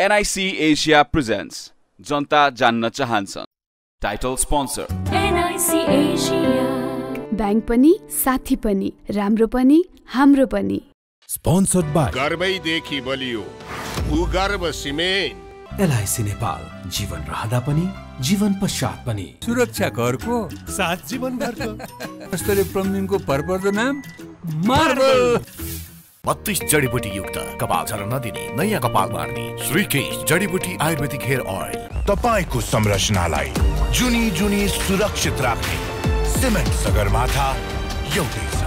NIC Asia presents जनता जान्न चाहन्छन्. Title sponsor NIC Asia. Bank पनि साथी पनि राम्रो पनि हाम्रो पनि। Sponsored by गर्वैदेखि बलियो। भूगर्भ सिमेन्ट एलआइसी नेपाल जीवन रहँदा पनि जीवन पश्चात पनि। सुरक्षा करको साथ जीवन घरको। प्लम्बिङको भरपर्दो नाम मार्बल। बत्तीस जडीबुटी युक्त कपाल झर्न नदिने नयाँ कपाल मार्ने श्रीकेश जडीबुटी आयुर्वेदिक हेयर ऑयल तपाईँको संरचनालाई जुनी जुनी सुरक्षित राख्ने सिमेन्ट सगरमाथा एउटै छ।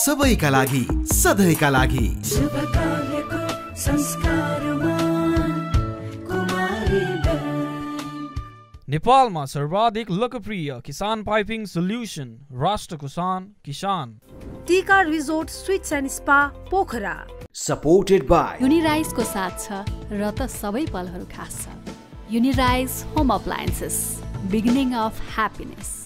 सबैका लागि सधैँका लागि। शुभ कार्यको संस्कारमा नेपालमा सर्वाधिक लोकप्रिय किसान पाइपिङ सोल्युसन राष्ट्र किसान किसान। Tika resort suites and spa Pokhara. Supported by युनिराइजको साथ छ र त सबै पलहरू खास छ। Unirise home appliances beginning of happiness.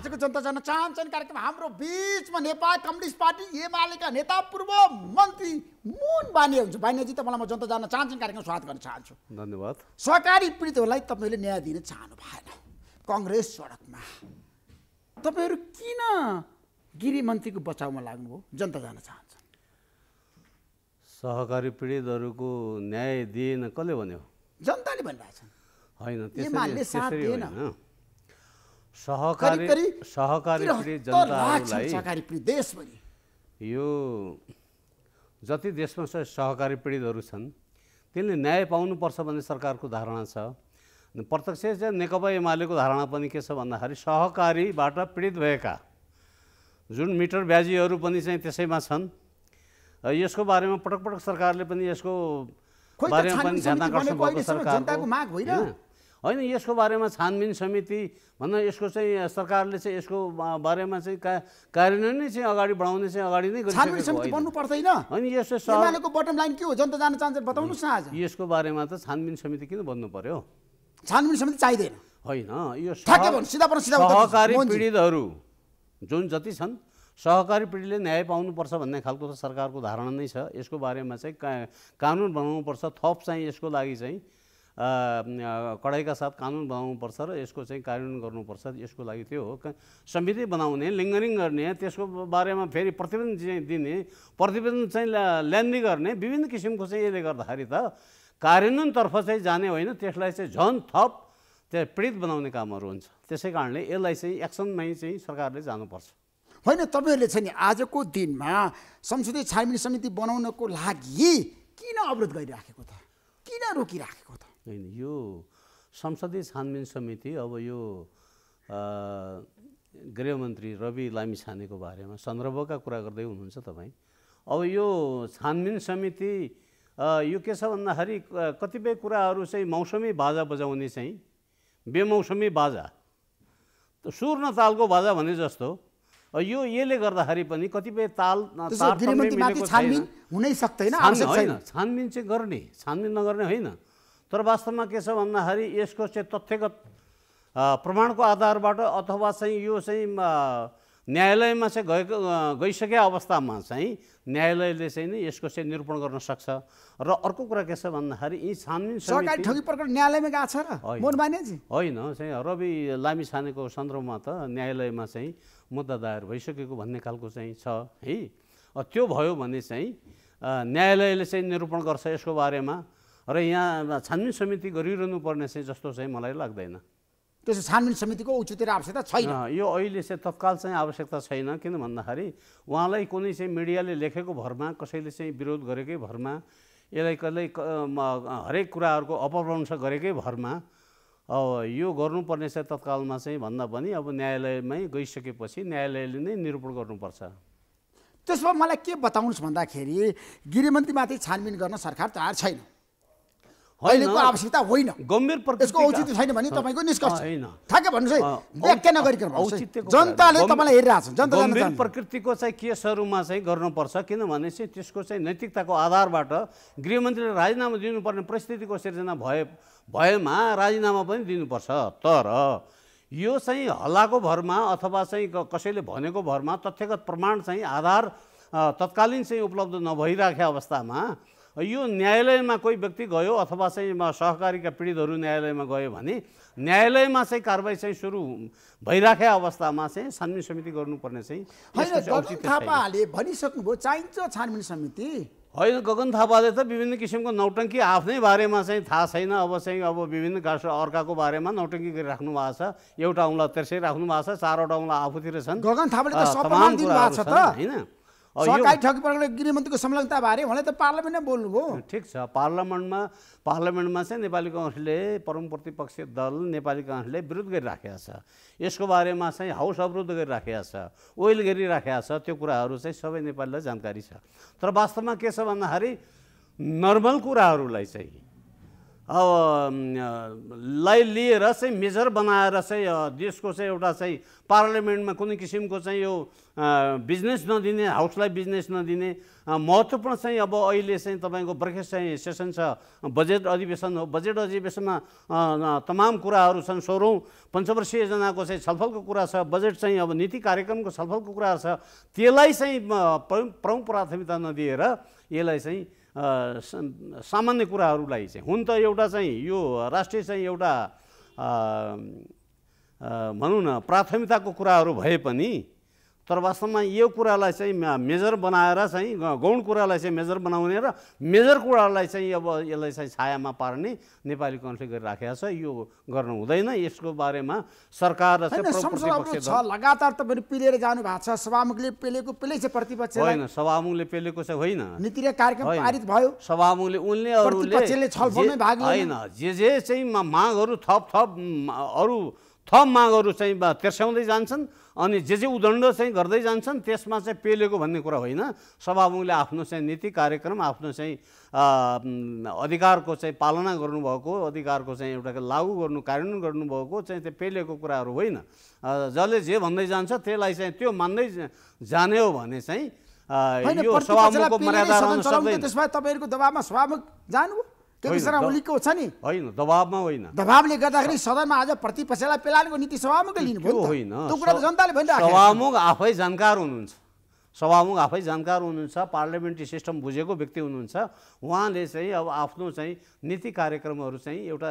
आजको जनता जान्न चाहन्छन् कार्यक्रम हाम्रो बिचमा नेपाल कम्युनिस्ट पार्टी एमालेका नेता पूर्व मन्त्री मुन बानिया हुन्छ बानियाजी तपाईँलाई म जनता जान्न चाहन्छन् कार्यक्रम स्वागत गर्न चाहन्छु। धन्यवाद। सहकारी पीडितहरूलाई तपाईँले न्याय दिन चाहनु भएन। कङ्ग्रेस सडकमा। तपाईँहरू किन गृहमन्त्रीको बचाउमा लाग्नुभयो? जनता जान्न चाहन्छ। सहकारी पीडितहरूको न्याय दिएन कसले भन्यो? जनताले भनिरहेछन्। होइन एमाले त्यसरी साथ त्यसरी दिएन। होइन सहकारी सहकारी पीडित 73 लाख छन् जनताहरूलाई यो जति देशमा सहकारी पीडितहरू छन् तिनले न्याय पाउनुपर्छ भन्ने सरकारको धारणा छ। प्रत्यक्ष चाहिँ नेकपा एमालेको धारणा पनि के छ भन्दाखेरि सहकारीबाट पीडित भएका जुन मिटर ब्याजीहरू पनि चाहिँ त्यसैमा छन्। यसको बारेमा पटक पटक सरकारले पनि यसको बारेमा पनि ध्यान आकर्षण भएको माग होइन। यसको बारेमा छानबिन समिति भन्न यसको चाहिँ सरकारले चाहिँ यसको बारेमा चाहिँ का कार्यान्वयन नै चाहिँ अगाडि बढाउने चाहिँ अगाडि नै छानबिन समिति। बन्नु पर्दैन होइन यसो बटम लाइन के हो? जनता जान्न चाहन्छ बताउनुहोस् न आज। यसको बारेमा त छानबिन समिति किन बन्नु पर्यो? छानबिन समिति चाहिँदैन। होइन यो सहकारी। पीडितहरू जुन जति छन् सहकारी पीडितले न्याय पाउनुपर्छ भन्ने खालको त सरकारको धारणा नै छ। यसको बारेमा चाहिँ का कानुन बनाउनुपर्छ। थप चाहिँ यसको लागि चाहिँ कडाइका साथ कानुन बनाउनुपर्छ र यसको चाहिँ कार्यान्वयन गर्नुपर्छ यसको लागि त्यो हो। समिति बनाउने लिङ्गरिङ गर्ने त्यसको बारेमा फेरि प्रतिवेदन चाहिँ दिने प्रतिवेदन चाहिँ ल्या- ल्यान्डी गर्ने विभिन्न किसिमको चाहिँ यसले गर्दाखेरि त कार्यान्वयनतर्फ चाहिँ जाने होइन त्यसलाई चाहिँ झन् थप त्यो पीडित बनाउने कामहरू हुन्छ। त्यसै कारणले यसलाई चाहिँ एक्सनमै चाहिँ सरकारले जानुपर्छ। होइन तपाईँहरूले चाहिँ नि आजको दिनमा संसदीय छानबिन समिति बनाउनको लागि किन अवरोध गरिराखेको त? किन रोकिराखेको? होइन? यो संसदीय छानबिन समिति अब यो गृहमन्त्री रवि लामिछानेको बारेमा सन्दर्भका कुरा गर्दै हुनुहुन्छ तपाईँ। अब यो छानबिन समिति यो के छ भन्दाखेरि कतिपय कुराहरू चाहिँ मौसमी बाजा बजाउने चाहिँ बेमौसमी बाजा त सुर न तालको बाजा भने जस्तो यो यसले गर्दाखेरि पनि कतिपय ताल छानबिन चाहिँ गर्ने छानबिन नगर्ने होइन। तर वास्तवमा के छ भन्दाखेरि यसको चाहिँ तथ्यगत प्रमाणको आधारबाट अथवा चाहिँ यो चाहिँ न्यायालयमा चाहिँ गएको अ, गइसकेका अवस्थामा चाहिँ न्यायालयले चाहिँ नि यसको चाहिँ निरूपण गर्न सक्छ। र अर्को कुरा के छ भन्दाखेरि यी छानबिन सरकारी ठगी प्रकरण न्यायालयमा गएको छ र? होइन। चाहिँ रवि लामी छानेको सन्दर्भमा त न्यायालयमा चाहिँ मुद्दा दायर भइसकेको भन्ने खालको चाहिँ छ है। त्यो भयो भने चाहिँ न्यायालयले चाहिँ निरूपण गर्छ यसको बारेमा। र यहाँ छानबिन समिति गरिरहनु पर्ने चाहिँ जस्तो चाहिँ मलाई लाग्दैन। त्यसो छानबिन समितिको उचित आवश्यकता छैन। यो अहिले चाहिँ तत्काल चाहिँ आवश्यकता छैन किन भन्दाखेरि उहाँलाई कुनै चाहिँ मिडियाले लेखेको भरमा कसैले चाहिँ विरोध गरेकै भरमा यसलाई कसैले हरेक कुराहरूको अपभ्रंश गरेकै भरमा अब यो गर्नुपर्ने चाहिँ तत्कालमा चाहिँ भन्दा पनि अब न्यायालयमै गइसकेपछि न्यायालयले नै निरूपण गर्नुपर्छ। त्यसो भए मलाई के बताउनुहोस् भन्दाखेरि गृहमन्त्रीमाथि छानबिन गर्न सरकार तयार छैन। अहिलेको आवश्यकता होइन। गम्भीर यसको औचित्य छैन भने तपाईँको निष्कर्ष। होइन। ठ्याक्कै भन्नुहोस् है? व्याख्या नगरिकन जनताले। तपाईँलाई जनता जान्न गम्भीर चाहन्छ। प्रकृतिको चाहिँ केसहरूमा चाहिँ गर्नुपर्छ। किनभने चाहिँ त्यसको चाहिँ नैतिकताको आधारबाट गृहमन्त्रीले राजीनामा दिनुपर्ने परिस्थितिको सिर्जना भए भएमा राजीनामा पनि दिनुपर्छ। तर यो चाहिँ हल्लाको भरमा अथवा चाहिँ कसैले भनेको भरमा तथ्यगत प्रमाण चाहिँ आधार तत्कालीन चाहिँ उपलब्ध नभइराखेको अवस्थामा यो न्यायालयमा कोही व्यक्ति गयो अथवा चाहिँ म सहकारीका पीडितहरू न्यायालयमा गयो भने न्यायालयमा चाहिँ कारवाही चाहिँ सुरु भइराखेको अवस्थामा चाहिँ छानबिन समिति गर्नुपर्ने चाहिँ। थापाले भनिसक्नुभयो चाहिन्छ छानबिन समिति। होइन गगन थापाले त विभिन्न किसिमको नौटङ्की आफ्नै बारेमा चाहिँ थाहा छैन। अब चाहिँ अब विभिन्न गाँस अर्काको बारेमा नौटङ्की गरिराख्नु भएको छ। एउटा औँला तेर्सै राख्नु भएको छ चारवटा औँला आफूतिर छन्। गगन थापाले त होइन। सहकारी ठगी प्रकरणले गृहमन्त्रीको संलग्नता बारे उहाँले त पार्लियामेन्टमै बोल्नुभयो ठिक छ। पार्लियामेन्टमा पार्लियामेन्टमा चाहिँ नेपाली कङ्ग्रेसले परम प्रतिपक्षीय दल नेपाली कङ्ग्रेसले विरोध गरिराखेको छ। यसको बारेमा चाहिँ हाउस अवरोध गरिराखेको छ ओइल गरिराखेको छ त्यो कुराहरू चाहिँ सबै नेपालीलाई जानकारी छ। तर वास्तवमा के छ भन्दाखेरि नर्मल कुराहरूलाई चाहिँ अब लाई लिएर चाहिँ मेजर बनाएर चाहिँ देशको चाहिँ एउटा चाहिँ पार्लियामेन्टमा कुनै किसिमको चाहिँ यो बिजनेस नदिने हाउसलाई बिजनेस नदिने महत्त्वपूर्ण चाहिँ अब अहिले चाहिँ तपाईँको बर्खेस चाहिँ सेसन छ बजेट अधिवेशन हो। बजेट अधिवेशनमा तमाम कुराहरू छन्। सोह्रौँ पञ्चवर्षीय योजनाको चाहिँ छलफलको कुरा छ। बजेट चाहिँ अब नीति कार्यक्रमको छलफलको कुरा छ। त्यसलाई चाहिँ प्रमुख प्राथमिकता नदिएर यसलाई चाहिँ सामान्य कुराहरूलाई चाहिँ हुन त एउटा चाहिँ यो राष्ट्रिय चाहिँ एउटा भनौँ न प्राथमिकताको कुराहरू भए पनि तर वास्तवमा यो कुरालाई चाहिँ मेजर बनाएर चाहिँ गौण कुरालाई चाहिँ मेजर बनाउने र मेजर कुरालाई चाहिँ अब यसलाई चाहिँ छायामा पार्ने नेपाली कङ्ग्रेसले गरिराखेको छ। यो गर्नु हुँदैन। यसको बारेमा सरकार र चाहिँ प्रतिपक्षी लगातार तपाईँहरू पिलेर जानु भएको छ। सभामुखले पेलेको पेलै छ प्रतिपक्षलाई होइन सभामुखले पेलेको चाहिँ होइन। नीति र कार्यक्रम। पारित भयो। सभामुखले उनले अरूले छलफलमै भाग। होइन जे जे चाहिँ मागहरू थप थप अरू थप मागहरू चाहिँ तेर्स्याउँदै जान्छन्। अनि जे जे उदण्ड चाहिँ गर्दै जान्छन् त्यसमा चाहिँ पेलेको भन्ने कुरा होइन। सभामुखले आफ्नो चाहिँ नीति कार्यक्रम आफ्नो चाहिँ अधिकारको चाहिँ पालना गर्नुभएको अधिकारको चाहिँ एउटा लागू गर्नु कार्यान्वयन गर्नुभएको चाहिँ त्यो पेलेको कुराहरू होइन। जसले जे भन्दै जान्छ त्यसलाई चाहिँ त्यो मान्दै जाने हो भने चाहिँ यो सभामुखको मर्यादा त्यसमा तपाईँहरूको दबाबमा सभामुख जानुभयो? द- ओलीको छ नि। होइन दबाबमा होइन। दबाबले गर्दाखेरि सदनमा आज प्रतिपक्षलाई पेलानेको नीति सभामुखले लिनुभयो त्यो। होइन त्यो कुरा त जनताले भनिरहेको। सभामुख आफै जानकार हुनुहुन्छ। सभामुख आफै जानकार हुनुहुन्छ पार्लियामेन्ट्री सिस्टम बुझेको व्यक्ति हुनुहुन्छ। उहाँले चाहिँ अब आफ्नो चाहिँ नीति कार्यक्रमहरू चाहिँ एउटा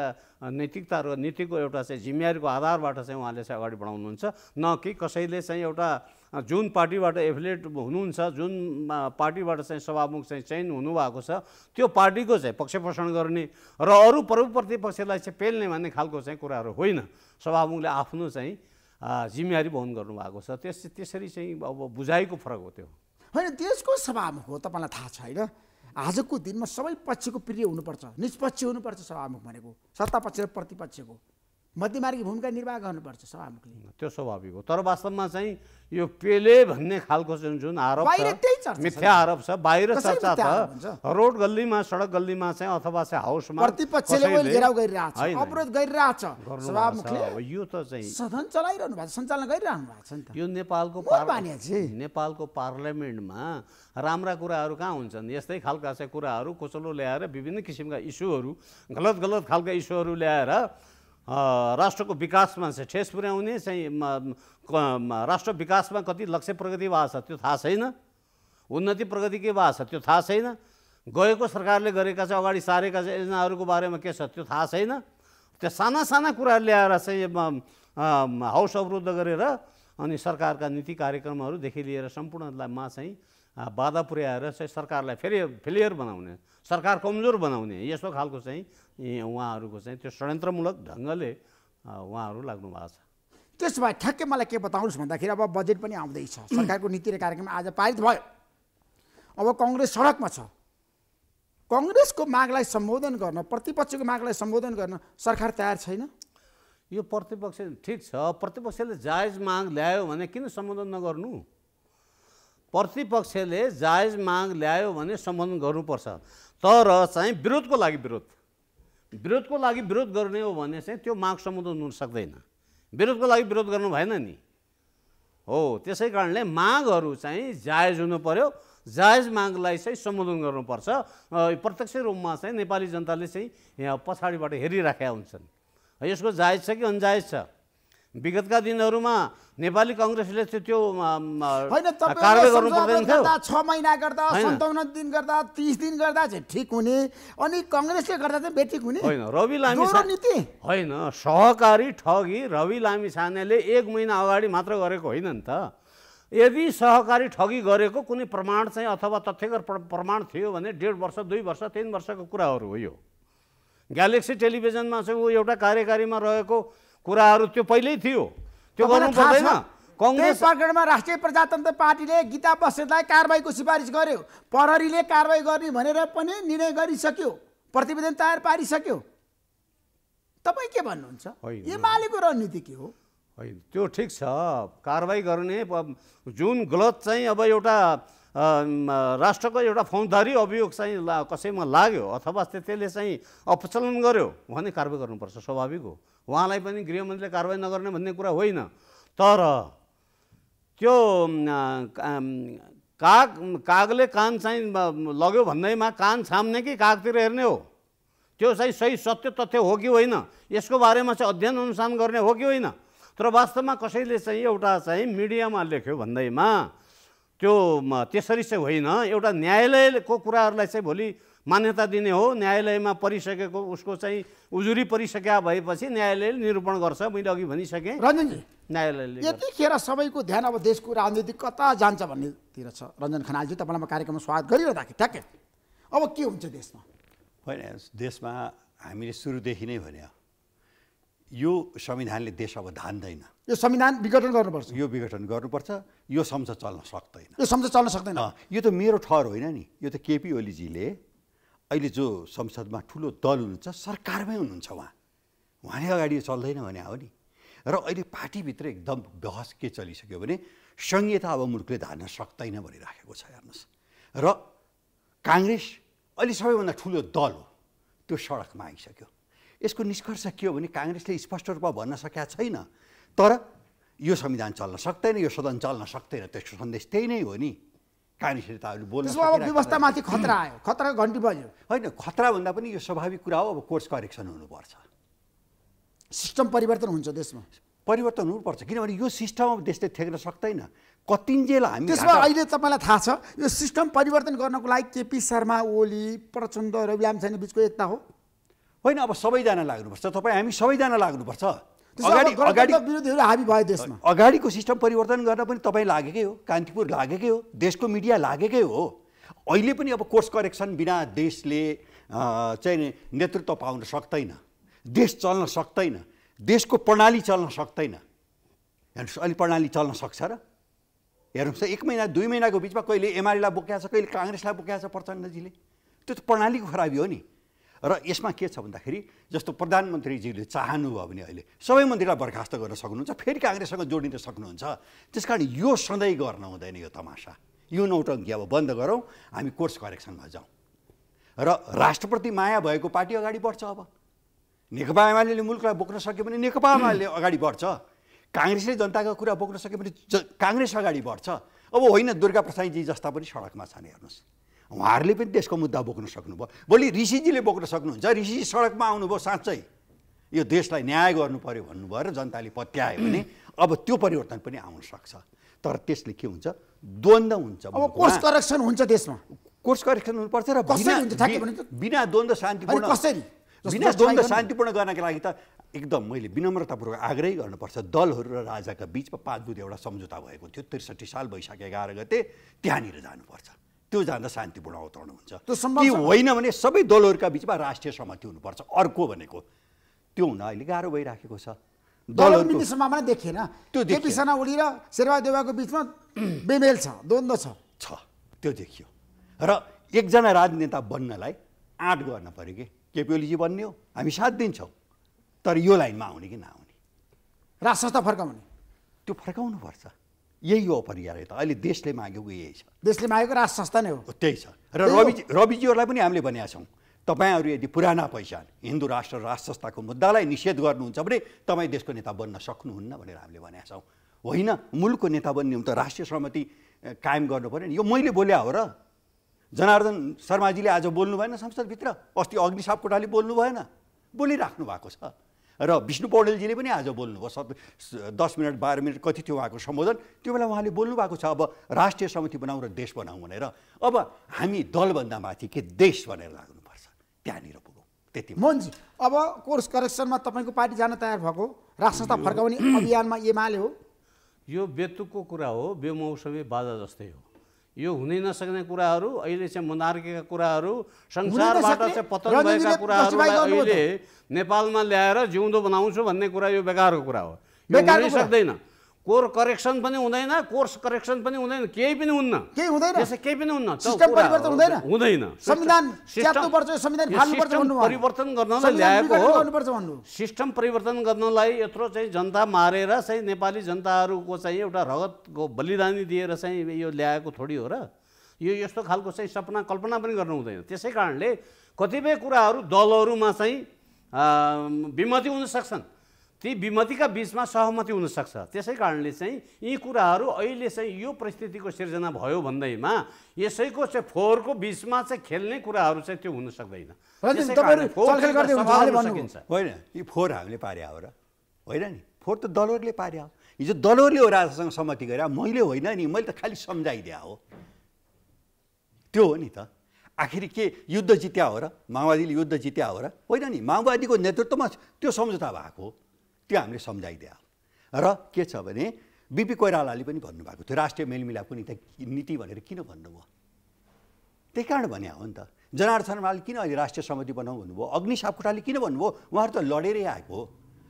नैतिकता र नीतिको एउटा चाहिँ जिम्मेवारीको आधारबाट चाहिँ उहाँले चाहिँ अगाडि बढाउनुहुन्छ। न कि कसैले चाहिँ एउटा जुन पार्टीबाट एफिलिएट हुनुहुन्छ जुन पार्टीबाट चाहिँ सभामुख चाहिँ चयन हुनुभएको छ त्यो पार्टीको चाहिँ पक्ष पोषण गर्ने र अरू प्रमुख प्रतिपक्षलाई चाहिँ पेल्ने भन्ने खालको चाहिँ कुराहरू होइन। सभामुखले आफ्नो चाहिँ जिम्मेवारी वहन गर्नुभएको छ। त्यस त्यसरी चाहिँ अब बुझाइको फरक हो त्यो। होइन देशको सभामुख हो तपाईँलाई थाहा छ होइन? आजको दिनमा सबै पक्षको प्रिय हुनुपर्छ निष्पक्ष हुनुपर्छ सभामुख भनेको सत्ता पक्ष र प्रतिपक्षको। मध्यमार्गी भूमिका निर्वाह गर्नुपर्छ सभामुखले त्यो स्वाभाविक हो। तर वास्तवमा चाहिँ यो पेले भन्ने खालको जुन जुन आरोप मिथ्या आरोप छ बाहिर चर्चा छ? रोड गल्लीमा सडक गल्लीमा चाहिँ अथवा चाहिँ हाउसमा प्रतिपक्षले घेराउ गरिरहेछ अवरोध गरिरहेछ। सभामुखले यो त चाहिँ सदन चलाइरहनु भएको छ सञ्चालन गरिरहनु भएको छ नि त। यो नेपालको नेपालको पार्लियामेन्टमा राम्रा कुराहरू कहाँ हुन्छन्? यस्तै खालका चाहिँ कुराहरू कोचलो ल्याएर विभिन्न किसिमका इस्युहरू गलत गलत खालका इस्युहरू ल्याएर राष्ट्रको विकासमा चाहिँ ठेस पुर्याउने चाहिँ म- म- राष्ट्र विकासमा कति लक्ष्य प्रगति भएको छ त्यो थाहा छैन। उन्नति प्रगति के भएको छ त्यो थाहा छैन। गएको सरकारले गरेका चाहिँ अगाडि सारेका चाहिँ योजनाहरूको बारेमा के छ त्यो थाहा छैन। त्यो साना साना कुराहरू ल्याएर चाहिँ म- हाउस अवरुद्ध गरेर अनि सरकारका नीति कार्यक्रमहरूदेखि लिएर सम्पूर्णमा चाहिँ अ, बाधा पुर्याएर चाहिँ सरकारलाई फेरि फेलियर बनाउने सरकार कमजोर बनाउने यस्तो खालको चाहिँ उहाँहरूको चाहिँ त्यो षड्यन्त्रमूलक ढङ्गले उहाँहरू लाग्नु भएको छ। त्यसो भए ठ्याक्कै मलाई के बताउनुहोस् भन्दाखेरि अब बजेट पनि आउँदैछ सरकारको नीति र कार्यक्रम आज पारित भयो। अब कङ्ग्रेस सडकमा छ। कङ्ग्रेसको मागलाई सम्बोधन गर्न प्रतिपक्षको मागलाई सम्बोधन गर्न सरकार तयार छैन? यो प्रतिपक्ष ठिक छ प्रतिपक्षले जायज माग ल्यायो भने किन सम्बोधन नगर्नु? प्रतिपक्षले जायज माग ल्यायो भने सम्बोधन गर्नुपर्छ। तर चाहिँ विरोधको लागि विरोध। विरोधको लागि विरोध गर्ने हो भने चाहिँ त्यो माग सम्बोधन हुन सक्दैन। विरोधको लागि विरोध गर्नु भएन नि। हो त्यसै कारणले मागहरू चाहिँ जायज हुनु पर्यो। जायज मागलाई चाहिँ सम्बोधन गर्नुपर्छ। प्रत्यक्ष रूपमा चाहिँ नेपाली जनताले चाहिँ यहाँ पछाडिबाट हेरिराखेका हुन्छन्। यसको जायज छ कि अन्जायज छ? विगतका दिनहरूमा नेपाली कङ्ग्रेसले चाहिँ त्यो कारवाही गर्नु पर्दैन थियो। छ महिना गर्दा। सन्ताउन्न दिन गर्दा तिस दिन गर्दा चाहिँ ठिक हुने अनि कङ्ग्रेसले गर्दा चाहिँ बेठिक हुने। होइन रवि लामी नीति। होइन सहकारी ठगी रवि लामी छानेले एक महिना अगाडि मात्र गरेको होइन नि त। यदि सहकारी ठगी गरेको कुनै प्रमाण चाहिँ अथवा तथ्यगत प्र- प्रमाण थियो भने डेढ वर्ष दुई वर्ष तिन वर्षको कुराहरू हो यो। ग्यालेक्सी टेलिभिजनमा चाहिँ ऊ एउटा कार्यकारीमा रहेको कुराहरू त्यो पहिल्यै थियो। त्यो गर्नु पर्दैन? कङ्ग्रेस प्रकरणमा राष्ट्रिय प्रजातन्त्र पार्टीले गीता बस्नेतलाई कारवाहीको सिफारिस गर्यो। प्रहरीले कारवाही गर्ने भनेर पनि निर्णय गरिसक्यो। प्रतिवेदन तयार पारिसक्यो। तपाईँ के भन्नुहुन्छ। एमालेको रणनीति के हो? होइन त्यो ठिक छ। कारवाही गर्ने जुन गलत चाहिँ अब एउटा राष्ट्रको एउटा फौजदारी अभियोग चाहिँ ला कसैमा लाग्यो अथवा त्य- त्यसले चाहिँ अपचलन गर्यो भने कारवाही गर्नुपर्छ स्वाभाविक हो। उहाँलाई पनि गृहमन्त्रीले कारवाही नगर्ने भन्ने कुरा होइन। तर त्यो काग कागले कान चाहिँ लग्यो भन्दैमा कान छाम्ने कि कागतिर हेर्ने हो? त्यो चाहिँ सही सत्य तथ्य हो कि होइन? यसको बारेमा चाहिँ अध्ययन अनुसन्धान गर्ने हो कि होइन? तर वास्तवमा कसैले चाहिँ एउटा चाहिँ मिडियामा लेख्यो भन्दैमा त्यो त्यसरी चाहिँ होइन। एउटा न्यायालयको कुराहरूलाई चाहिँ भोलि मान्यता दिने हो। न्यायालयमा परिसकेको उसको चाहिँ उजुरी परिसकेका भएपछि न्यायालयले निरूपण गर्छ। मैले अघि भनिसकेँ। रञ्जनजी न्यायालयले। यतिखेर सबैको ध्यान अब देशको राजनीति कता जान्छ भन्नेतिर छ। रञ्जन खनालजी तपाईँलाई म कार्यक्रममा स्वागत गरिरहँदाखेरि ठ्याक्कै। अब के हुन्छ देशमा? होइन देशमा हामीले सुरुदेखि नै भने यो संविधानले देश अब धान्दैन। यो संविधान विघटन गर्नुपर्छ। यो विघटन गर्नुपर्छ यो संसद चल्न सक्दैन। यो संसद चल्न सक्दैन। यो त मेरो ठहर होइन नि। यो त केपी ओलीजीले अहिले जो संसदमा ठुलो दल हुनुहुन्छ सरकारमै हुनुहुन्छ उहाँ। उहाँले अगाडि चल्दैन भने हो नि। र अहिले पार्टीभित्र एकदम बहस के चलिसक्यो भने सङ्घीयता अब मुलुकले धान्न सक्दैन भनिराखेको छ हेर्नुहोस्। र काङ्ग्रेस अहिले सबैभन्दा ठुलो दल हो त्यो सडकमा आइसक्यो। यसको निष्कर्ष के हो भने काङ्ग्रेसले स्पष्ट रूपमा भन्न सकेका छैन। तर यो संविधान चल्न सक्दैन यो सदन चल्न सक्दैन त्यसको सन्देश त्यही नै हो नि। काङ्ग्रेसले त अहिले बोल्न व्यवस्थामाथि खतरा आयो। खतराको घन्टी बज्यो। होइन खतरा भन्दा पनि यो स्वाभाविक कुरा हो अब कोर्स करेक्सन हुनुपर्छ। सिस्टम परिवर्तन हुन्छ देशमा। परिवर्तन हुनुपर्छ। किनभने यो सिस्टम अब देशले थेक्न सक्दैन। कतिन्जेल हामी त्यसमा अहिले तपाईँलाई थाहा छ यो सिस्टम परिवर्तन गर्नको लागि केपी शर्मा ओली प्रचण्ड रवि लामछाने बिचको एकता हो। होइन अब सबैजना लाग्नुपर्छ। तपाईँ हामी सबैजना लाग्नुपर्छ। अगाडि अगाडि विरोधीहरू हाबी भयो देशमा अगाडिको सिस्टम परिवर्तन गर्न पनि तपाईँ लागेकै हो कान्तिपुर लागेकै हो देशको मिडिया लागेकै हो। अहिले पनि अब कोर्स करेक्सन बिना देशले चाहिँ नेतृत्व पाउन सक्दैन। देश चल्न सक्दैन। देशको प्रणाली चल्न सक्दैन। हेर्नुहोस् अहिले प्रणाली चल्न सक्छ र? हेर्नुहोस् त एक महिना दुई महिनाको बिचमा कहिले एमालेलाई बोकेको छ कहिले काङ्ग्रेसलाई बोकेको छ प्रचण्डजीले। त्यो त प्रणालीको खराबी हो नि। र यसमा के छ भन्दाखेरि जस्तो प्रधानमन्त्रीजीले चाहनुभयो भने अहिले सबै मन्त्रीलाई बर्खास्त गर्न सक्नुहुन्छ फेरि काङ्ग्रेससँग जोडिन सक्नुहुन्छ। त्यस कारण यो सधैँ गर्न हुँदैन यो तमासा। यो नौटङ्की अब बन्द गरौँ हामी कोर्स करेक्सनमा जाउँ। र राष्ट्रप्रति माया भएको पार्टी अगाडि बढ्छ अब। नेकपा एमाले मुलुकलाई बोक्न सक्यो भने नेकपा एमाले अगाडि बढ्छ। काङ्ग्रेसले जनताको कुरा बोक्न सक्यो भने काङ्ग्रेस अगाडि बढ्छ। अब होइन दुर्गा प्रसादजी जस्ता पनि सडकमा छन् हेर्नुहोस्। उहाँहरूले पनि देशको मुद्दा बोक्न सक्नुभयो। भोलि ऋषिजीले बोक्न सक्नुहुन्छ। ऋषिजी सडकमा आउनुभयो साँच्चै। यो देशलाई न्याय गर्नु पर्यो भन्नुभयो र जनताले पत्यायो भने अब त्यो परिवर्तन पनि आउन सक्छ। तर त्यसले के हुन्छ? द्वन्द्व हुन्छ अब। कोर्स करेक्सन हुन्छ देशमा कोर्स करेक्सन हुनुपर्छ र बिना- द्वन्द्व शान्तिपूर्ण बिना द्वन्द्व। शान्तिपूर्ण गर्नका लागि त एकदम मैले विनम्रतापूर्वक आग्रह गर्नुपर्छ। दलहरू र राजाका बिचमा पाँच बुध एउटा सम्झौता भएको थियो। त्रिसठी साल वैशाख एघार गते त्यहाँनिर जानुपर्छ। त्यो जाँदा शान्तिपूर्ण अवतरण हुन्छ कि? होइन भने सबै दलहरूका बिचमा राष्ट्रिय सहमति हुनुपर्छ। अर्को भनेको त्यो हुन अहिले गाह्रो भइराखेको छ। दलहरू सम्भावना देखिएन। त्यो केपी। शर्मा ओली र शेरबहादुर देवाको बिचमा बेमेल छ द्वन्द्व छ। छ त्यो देखियो। र एकजना राजनेता बन्नलाई आँट गर्न पऱ्यो कि? केपी ओलीजी बन्ने हो हामी साथ दिन्छौँ तर यो लाइनमा आउने कि नआउने? राज संस्था फर्काउने। त्यो फर्काउनुपर्छ। यही हो अपरिहार्यता अहिले देशले मागेको यही छ। देशले मागेको राज संस्था नै हो। त्यही छ। र। रवि रविजीहरूलाई पनि हामीले भनेका छौँ तपाईँहरू यदि पुराना पहिचान हिन्दू राष्ट्र राष्ट्र संस्थाको मुद्दालाई निषेध गर्नुहुन्छ भने तपाईँ देशको नेता बन्न सक्नुहुन्न भनेर हामीले भनेका छौँ। होइन मुलुकको नेता बन्ने हो त राष्ट्रिय सहमति कायम गर्नु पऱ्यो नि। यो मैले बोल्या हो र। जनार्दन शर्माजीले आज बोल्नु भएन संसदभित्र। अस्ति अग्निसाप कोटाले बोल्नु भएन। बोलिराख्नु भएको छ। र विष्णु पौडेलजीले पनि आज बोल्नुभयो। सत दस मिनट बाह्र मिनट कति थियो उहाँको सम्बोधन? त्यो बेला उहाँले बोल्नु भएको छ अब राष्ट्रिय समिति बनाऊ र देश बनाऊ भनेर। अब हामी दलभन्दा माथि के देश भनेर लाग्नुपर्छ? त्यहाँनिर पुगौँ त्यति मोहनजी अब कोर्स करेक्सनमा तपाईँको पार्टी जान तयार भएको राष्ट्र संस्था फर्काउने अभियानमा एमाले हो। यो बेतुकको कुरा हो बेमौसमी बाजा जस्तै हो। यो हुनै नसक्ने कुराहरू अहिले चाहिँ मुनार्कीका कुराहरू संसारबाट? चाहिँ पतन भएका कुराहरूलाई। अहिले नेपालमा ल्याएर जिउँदो बनाउँछु भन्ने कुरा यो बेकारको कुरा हो यो हुनै। सक्दैन कोर करेक्सन पनि हुँदैन कोर्स करेक्सन पनि हुँदैन केही पनि हुन्न। केही हुँदैन। केही पनि हुन्न। सिस्टम परिवर्तन। हुँदैन। हुँदैन। संविधान च्याप्नुपर्छ संविधान फाल्नुपर्छ परिवर्तन गर्नलाई ल्याएको हो। सिस्टम परिवर्तन गर्नलाई यत्रो चाहिँ जनता मारेर चाहिँ नेपाली जनताहरूको चाहिँ एउटा रगतको बलिदानी दिएर चाहिँ यो ल्याएको थोडी हो र। यो यस्तो खालको चाहिँ सपना कल्पना पनि गर्नु हुँदैन। त्यसै कारणले कतिपय कुराहरू दलहरूमा चाहिँ विमति हुन सक्छन्। ती विमतिका बिचमा सहमति हुनसक्छ। त्यसै कारणले चाहिँ यी कुराहरू अहिले चाहिँ यो परिस्थितिको सिर्जना भयो भन्दैमा यसैको चाहिँ फोहोरको बिचमा चाहिँ खेल्ने कुराहरू चाहिँ त्यो हुन सक्दैन होइन यी फोहोर हामीले पार्या हो र। होइन नि? फोहोर त दलहरूले पार्या हो। हिजो दलहरूले हो राजासँग सहमति गरे मैले होइन नि मैले त खालि सम्झाइदिया हो। त्यो हो नि त। आखिर के युद्ध जित्या हो र? माओवादीले युद्ध जित्या हो र? होइन नि? माओवादीको नेतृत्वमा त्यो सम्झौता भएको हो। त्यो हामीले सम्झाइदिया हो र के छ भने बिपी कोइरालाले पनि भन्नुभएको थियो राष्ट्रिय मेलमिलापको नीति नीति भनेर किन भन्नुभयो? त्यही कारण भने हो नि त। जनार्दन किन अहिले राष्ट्रिय सहमति बनाऊ भन्नुभयो? अग्नि सापकोटाले किन भन्नुभयो? उहाँहरू त लडेरै आएको हो।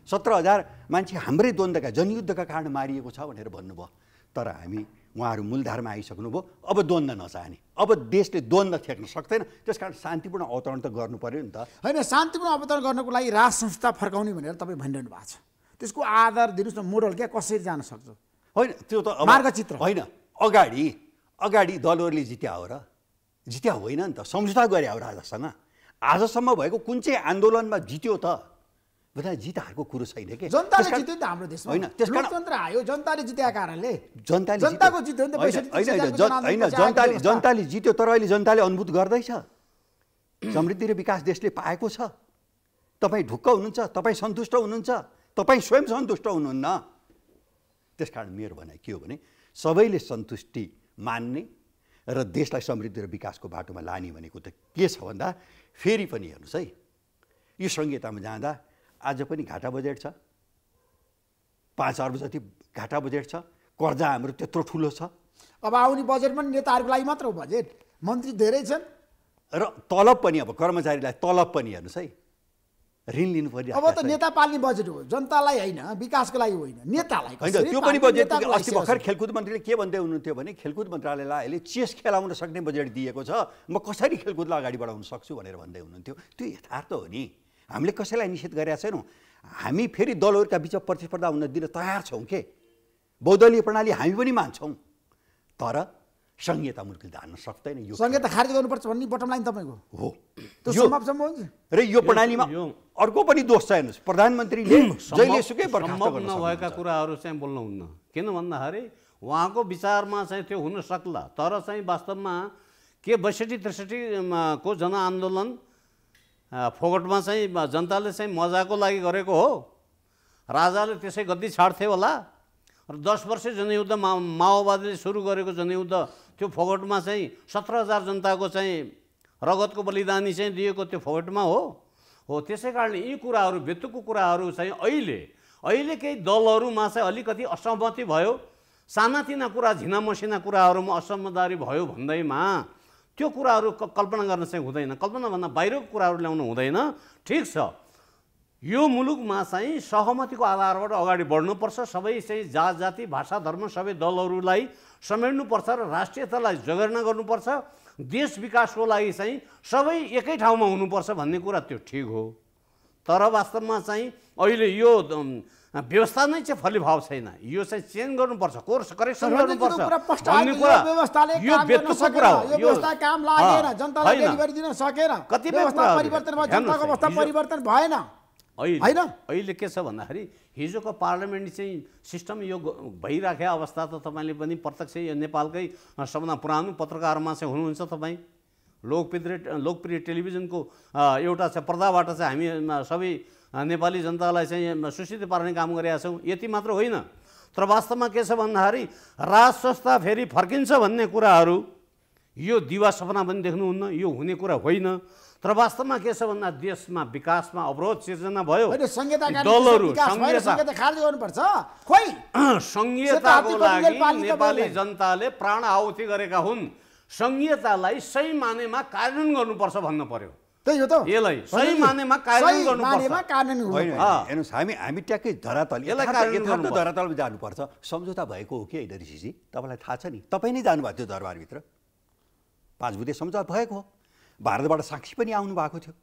सत्र हजार मान्छे हाम्रै द्वन्द्वका जनयुद्धका कारण मारिएको छ भनेर भन्नुभयो। तर हामी उहाँहरू मूलधारमा आइसक्नुभयो। अब द्वन्द्व नचाहने। अब देशले द्वन्द्व थ्याक्न सक्दैन। त्यस कारण शान्तिपूर्ण अवतरण त गर्नु पऱ्यो नि त। होइन शान्तिपूर्ण अवतरण गर्नको लागि राज संस्था फर्काउने भनेर तपाईँ भनिरहनु भएको छ। त्यसको आधार दिनुहोस् न मोडल क्या कसरी जान सक्छ? होइन त्यो त मार्गचित्र। होइन अगाडि अगाडि दलहरूले जित्या हो र? जित्या होइन नि त सम्झौता गरे हो राजासँग आजसम्म? भएको कुन चाहिँ आन्दोलनमा जित्यो त? भन्दा जित हारको कुरो छैन के? जनताले जित्यो नि त हाम्रो देशमा। होइन त्यस लोकतन्त्र आयो जनताले जितेका कारणले। जनताले जनताको जित्यो। जित्यो नि त होइन, 65 होइन, हजारको जन- जनआन्दोलन होइन पछि आएको जनताले। जनताले जित्यो तर अहिले जनताले अनुभूत गर्दैछ। समृद्धि र विकास देशले पाएको छ। तपाईँ ढुक्क हुनुहुन्छ तपाईँ सन्तुष्ट हुनुहुन्छ। तपाईँ स्वयं सन्तुष्ट हुनुहुन्न। त्यस कारण मेरो भनाइ के हो भने सबैले सन्तुष्टि मान्ने र देशलाई समृद्धि र विकासको बाटोमा लाने भनेको त के छ भन्दा फेरि पनि हेर्नुहोस् है। यो संहितामा जाँदा आज पनि घाटा बजेट छ। पाँच अर्ब जति घाटा बजेट छ। कर्जा हाम्रो त्यत्रो ठुलो छ। अब आउने बजेट पनि नेताहरूको लागि मात्र हो बजेट। मन्त्री धेरै छन्। र तलब पनि अब कर्मचारीलाई तलब पनि हेर्नुहोस् है। ऋण लिनु पर्यो अब त नेता पाल्ने बजेट हो जनतालाई होइन विकासको लागि होइन नेतालाई होइन त्यो पनि बजेट अस्ति भर्खर। खेलकुद मन्त्रीले के भन्दै हुनुहुन्थ्यो भने खेलकुद मन्त्रालयलाई अहिले चेस खेलाउन सक्ने बजेट दिएको छ म कसरी खेलकुदलाई अगाडि बढाउन सक्छु भनेर भन्दै हुनुहुन्थ्यो। त्यो यथार्थ हो नि। हामीले कसैलाई निषेध गरेका छैनौँ। हामी फेरि दलहरूका बिचमा प्रतिस्पर्धा हुन दिन तयार छौँ के? बहुदलीय प्रणाली हामी पनि मान्छौँ। तर संहिता मुलुकले धान्न सक्दैन यो संहिता खारेज गर्नुपर्छ भन्ने बटम लाइन तपाईँको। हो। त्यो यो- सम्भव सम्भव हुन्छ र यो प्रणालीमा अर्को पनि दोष छ हेर्नुहोस्। प्रधानमन्त्रीले जहिले सुकै नभएका। कुराहरू चाहिँ बोल्नुहुन्न किन भन्दाखेरि उहाँको विचारमा चाहिँ त्यो हुन सक्ला। तर चाहिँ वास्तवमा के बैसठी त्रिसठीमा को जनआन्दोलन फोकटमा चाहिँ जनताले चाहिँ मजाको लागि गरेको हो। राजाले त्यसै गद्दी छाड्थे होला। र दस वर्ष जनयुद्ध मा माओवादीले सुरु गरेको जनयुद्ध त्यो फोकटमा चाहिँ सत्र हजार जनताको चाहिँ रगतको बलिदानी चाहिँ दिएको त्यो फोकटमा हो। हो त्यसै कारणले यी कुराहरू बेतुकको कुराहरू चाहिँ अहिले अहिले केही दलहरूमा चाहिँ अलिकति असहमति भयो। सानातिना कुरा झिना मसिना कुराहरूमा असमझदारी भयो भन्दैमा त्यो कुराहरू कल्पना गर्न चाहिँ हुँदैन। कल्पनाभन्दा बाहिरको कुराहरू ल्याउनु हुँदैन। ठिक छ। यो मुलुकमा चाहिँ सहमतिको आधारबाट अगाडि बढ्नुपर्छ। सबै चाहिँ जात जाति भाषा धर्म सबै दलहरूलाई समेट्नुपर्छ र राष्ट्रियतालाई जगेर्ना गर्नुपर्छ देश विकासको लागि चाहिँ सबै एकै ठाउँमा हुनुपर्छ भन्ने कुरा त्यो ठिक हो। तर वास्तवमा चाहिँ अहिले यो व्यवस्था नै चाहिँ फलिभाव छैन। यो चाहिँ चेन्ज गर्नुपर्छ कोर्स करेक्सन गर्नुपर्छ यो कुरा हो। व्यवस्था काम लागेन जनतालाई। डेलिभरी दिन सकेन कतिपय परिवर्तन भयो जनताको अवस्था परिवर्तन भएन। होइन? अहिले के छ भन्दाखेरि हिजोको पार्लियामेन्ट चाहिँ सिस्टम यो भइराखेको अवस्था त तपाईँले पनि प्रत्यक्ष यो नेपालकै सबभन्दा पुरानो पत्रकारमा चाहिँ हुनुहुन्छ तपाईँ। लोकप्रिय लोकप्रिय टेलिभिजनको एउटा चाहिँ पर्दाबाट चाहिँ हामी सबै नेपाली जनतालाई चाहिँ अ, सूचित पार्ने काम गरेका छौँ। यति मात्र होइन। तर वास्तवमा के छ भन्दाखेरि राज संस्था फेरि फर्किन्छ भन्ने कुराहरू यो दिवा सपना पनि देख्नुहुन्न यो हुने कुरा होइन। तर वास्तवमा के छ भन्दा देशमा विकासमा अवरोध सिर्जना भयो। हात्ती लागि नेपाली। जनताले प्राण आहुति गरेका हुन्। संहितालाई सही मानेमा कार्यान्वयन गर्नुपर्छ भन्नु पर्यो। त्यही हो त। यसलाई सही? मानेमा कार्यान्वयन सही गर्नुपर्छ। मानेमा कार्यान्वयन होइन। हेर्नुहोस् हामी हामी ट्याक्कै धरातल यसलाई यथार्थ कार्यान्वयन यथार्थ गर्नुपर्छ। धरातलमा जानुपर्छ। सम्झौता भएको हो कि होइन ऋषिजी? तपाईँलाई थाहा छ नि तपाईँ नै जानुभएको थियो दरबारभित्र। पाँच बुधे सम्झौता भएको हो। भारतबाट साक्षी पनि आउनु भएको थियो।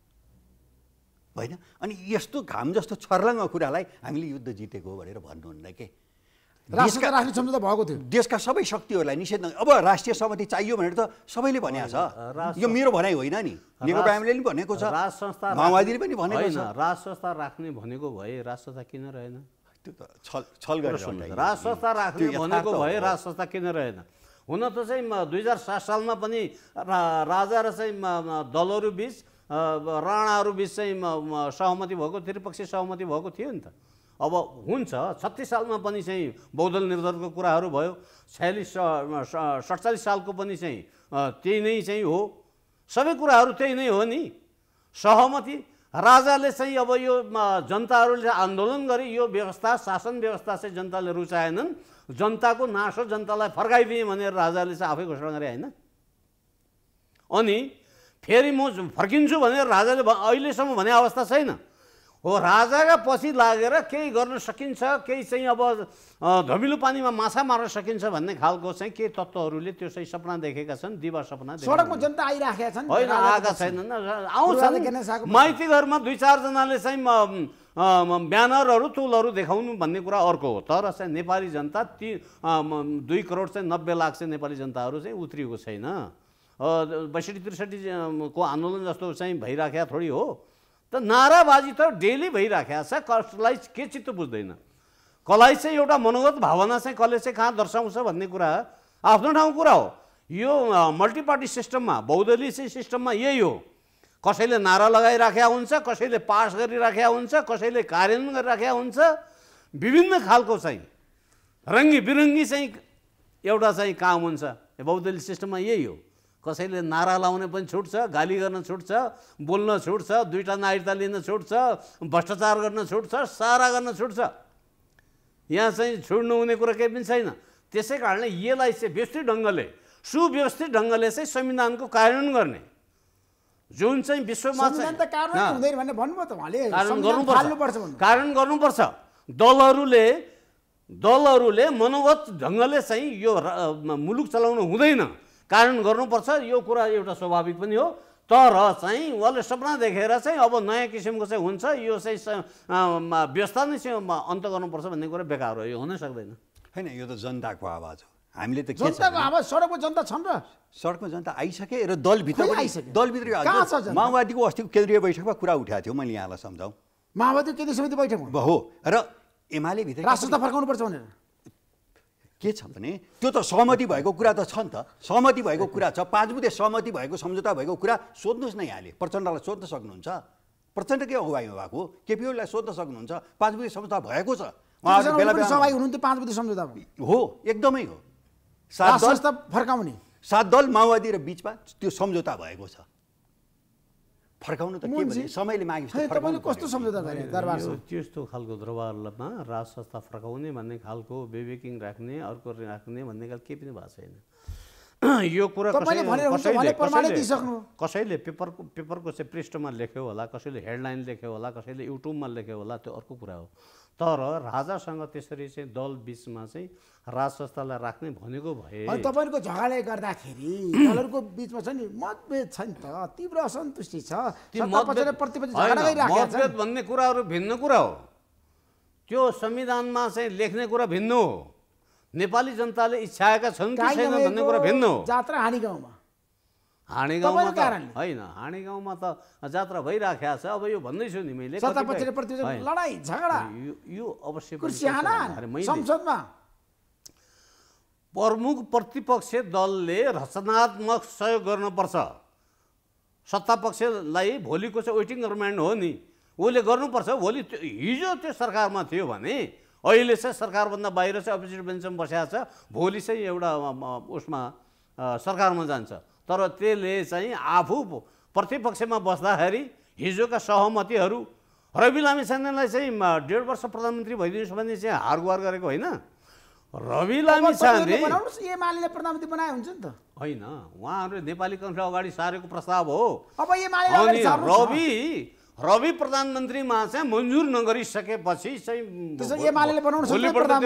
होइन? अनि यस्तो घाम जस्तो छर्लङ्ग कुरालाई हामीले युद्ध जितेको हो भनेर भन्नुहुन्न के? राष्ट्रको राख्ने सम्झौता भएको थियो। देशका सबै शक्तिहरूलाई निषेध अब राष्ट्रिय सहमति चाहियो भनेर त सबैले भनेको छ। राष्ट्र- यो मेरो भनाइ होइन नि। नेकपा एमाले पनि भनेको छ। राज संस्था माओवादीले पनि भनेको छ। राज संस्था राख्ने भनेको भए राज संस्था किन रहेन? त्यो त छल छल गरेर। राज संस्था राख्ने भनेको भए। राज संस्था किन रहेन? हुन त चाहिँ दुई हजार सात सालमा पनि राजा र चाहिँ दलहरू बिच राणाहरू बिच चाहिँ सहमति भएको त्रिपक्षीय सहमति भएको थियो नि त। अब हुन्छ छत्तिस सालमा पनि चाहिँ बौद्धल निर्धारको कुराहरू भयो छयालिस सडचालिस सालको पनि चाहिँ त्यही नै चाहिँ हो। सबै कुराहरू त्यही नै हो नि। सहमति राजाले चाहिँ अब यो जनताहरूले आन्दोलन गरे यो व्यवस्था शासन व्यवस्था चाहिँ जनताले रुचाएनन्। जनताको नासो जनतालाई फर्काइदिए भनेर राजाले चाहिँ आफै घोषणा गरे होइन अनि फेरि म फर्किन्छु भनेर राजाले अहिलेसम्म भने अवस्था छैन हो राजाका पछि लागेर केही गर्न सकिन्छ केही चाहिँ अब धमिलो पानीमा माछा मार्न सकिन्छ भन्ने खालको चाहिँ केही तत्त्वहरूले त्यो चाहिँ सपना देखेका छन् दिवा सपना सडकमा। जनता आइराखेका छन् होइन आएका। छैनन् आउँछन्। माइती घरमा दुई चारजनाले चाहिँ ब्यानरहरू तुलहरू देखाउनु भन्ने कुरा अर्को हो। तर चाहिँ नेपाली जनता ती दुई करोड चाहिँ नब्बे लाख चाहिँ नेपाली जनताहरू चाहिँ उत्रिएको छैन। बैसठी त्रिसठी को आन्दोलन जस्तो चाहिँ भइराखेका थोरै हो। त नाराबाजी त डेली भइराखेको छ कसलाई के चित्त बुझ्दैन। कसलाई चाहिँ एउटा मनोगत भावना चाहिँ कसले चाहिँ कहाँ दर्शाउँछ भन्ने कुरा आफ्नो ठाउँ कुरा हो। यो मल्टिपार्टी सिस्टममा बहुदलीय सिस्टममा यही हो। कसैले नारा लगाइराखेका हुन्छ कसैले पास गरिराखेका हुन्छ कसैले कार्यान्वयन गरिराखेका हुन्छ विभिन्न खालको चाहिँ रङ्गी बिरङ्गी चाहिँ एउटा चाहिँ काम हुन्छ। बहुदलीय सिस्टममा यही हो। कसैले नारा लाउने पनि छुट छ गाली गर्न छुट छ बोल्न छुट छ दुईवटा नागरिकता लिन छुट छ भ्रष्टाचार गर्न छुट छ सारा गर्न छुट छ। यहाँ चाहिँ छोड्नु हुने कुरा केही पनि छैन। त्यसै कारणले यसलाई चाहिँ व्यवस्थित ढङ्गले सुव्यवस्थित ढङ्गले चाहिँ संविधानको कार्यान्वयन गर्ने। जुन चाहिँ विश्वमा कारण गर्नुपर्छ। फाल्नुपर्छ भन्नु कारण गर्नुपर्छ। दलहरूले दलहरूले मनोगत ढङ्गले चाहिँ यो मुलुक चलाउनु हुँदैन। कारण गर्नुपर्छ। यो कुरा एउटा स्वाभाविक पनि हो। तर चाहिँ उहाँले सपना देखेर चाहिँ अब नयाँ किसिमको चाहिँ हुन्छ। यो चाहिँ व्यवस्था नै चाहिँ अन्त गर्नुपर्छ भन्ने कुरा बेकार हो। यो हुनै सक्दैन। होइन यो त जनताको आवाज हो। हामीले त के सडकमा जनता छन् र। सडकमा जनता आइसके र दलभित्र। दलभित्र? माओवादीको अस्तिको केन्द्रीय बैठकमा कुरा उठाएको थियो मैले यहाँलाई सम्झाउँ। माओवादी केन्द्रीय समिति बैठकमा हो। र एमाले भित्र राष्ट्रता फर्काउनुपर्छ भनेर। के छ भने त्यो त सहमति भएको कुरा त छ नि त। सहमति भएको कुरा छ पाँच बुधे सहमति भएको सम्झौता भएको कुरा सोध्नुहोस् न यहाँले। प्रचण्डलाई सोध्न सक्नुहुन्छ। प्रचण्डकै अगुवाईमा भएको केपी ओलीलाई सोध्न सक्नुहुन्छ। पाँच बुधे सम्झौता भएको छ। उहाँहरू बेला सहभागी हुनुहुन्थ्यो पाँच बजी सम्झौतामा हो एकदमै हो। सात दल फर्काउने। सात दल माओवादी र बिचमा त्यो सम्झौता भएको छ। फर्काउनु त के भने समयले तपाईँले कस्तो। सम्झौता गरे यो दरबारसँग त्यस्तो खालको दरबारमा राज संस्था फर्काउने भन्ने खालको बेबेकिङ राख्ने अर्को राख्ने भन्ने खालको केही पनि भएको छैन। यो कुरा। कसैले पेपरको पेपरको चाहिँ पृष्ठमा लेख्यो होला कसैले हेडलाइन लेख्यो होला कसैले युट्युबमा लेख्यो होला त्यो अर्को कुरा हो। तर राजासँग त्यसरी चाहिँ दल बिचमा चाहिँ राज संस्थालाई राख्ने भनेको भए अनि तपाईँहरूको झगडाले गर्दाखेरि दलहरूको बिचमा छ नि मतभेद छ नि त। तीव्र असन्तुष्टि छ। मतभेद भन्ने कुराहरू भिन्न कुरा हो। त्यो संविधानमा चाहिँ लेख्ने कुरा भिन्न हो। नेपाली जनताले इच्छाएका छन् कि काहीँ छैन भन्ने कुरा भिन्न हो। जात्रा हाँडी गाउँमा हाँडी गाउँमा कारणले। होइन हाँडी गाउँमा त जात्रा भइराखेको छ। अब यो भन्दैछु नि मैले। लडाइँ झगडा। यो अवश्य संसदमा। प्रमुख प्रतिपक्ष दलले रचनात्मक सहयोग गर्नुपर्छ। सत्तापक्षलाई भोलिको चाहिँ वेटिङ गभर्मेन्ट हो नि। उसले गर्नुपर्छ भोलि त्यो हिजो त्यो सरकारमा थियो भने अहिले चाहिँ सरकारभन्दा बाहिर चाहिँ अपोजिट बेन्चमा बसेको छ भोलि चाहिँ एउटा उसमा सरकारमा जान्छ। तर त्यसले चाहिँ आफू प्रतिपक्षमा बस्दाखेरि हिजोका सहमतिहरू रवि लामिछानेलाई चाहिँ डेढ वर्ष प्रधानमन्त्री भइदिनुहोस् भने चाहिँ हार गुहार गरेको होइन। रवि लामिछाने एमाले प्रधानमन्त्री बनाए हुन्छ नि त। होइन उहाँहरूले नेपाली कङ्ग्रेस अगाडि सारेको प्रस्ताव हो। अब। रवि रवि प्रधानमन्त्रीमा चाहिँ मन्जुर नगरिसकेपछि चाहिँ एमाले बनाउनु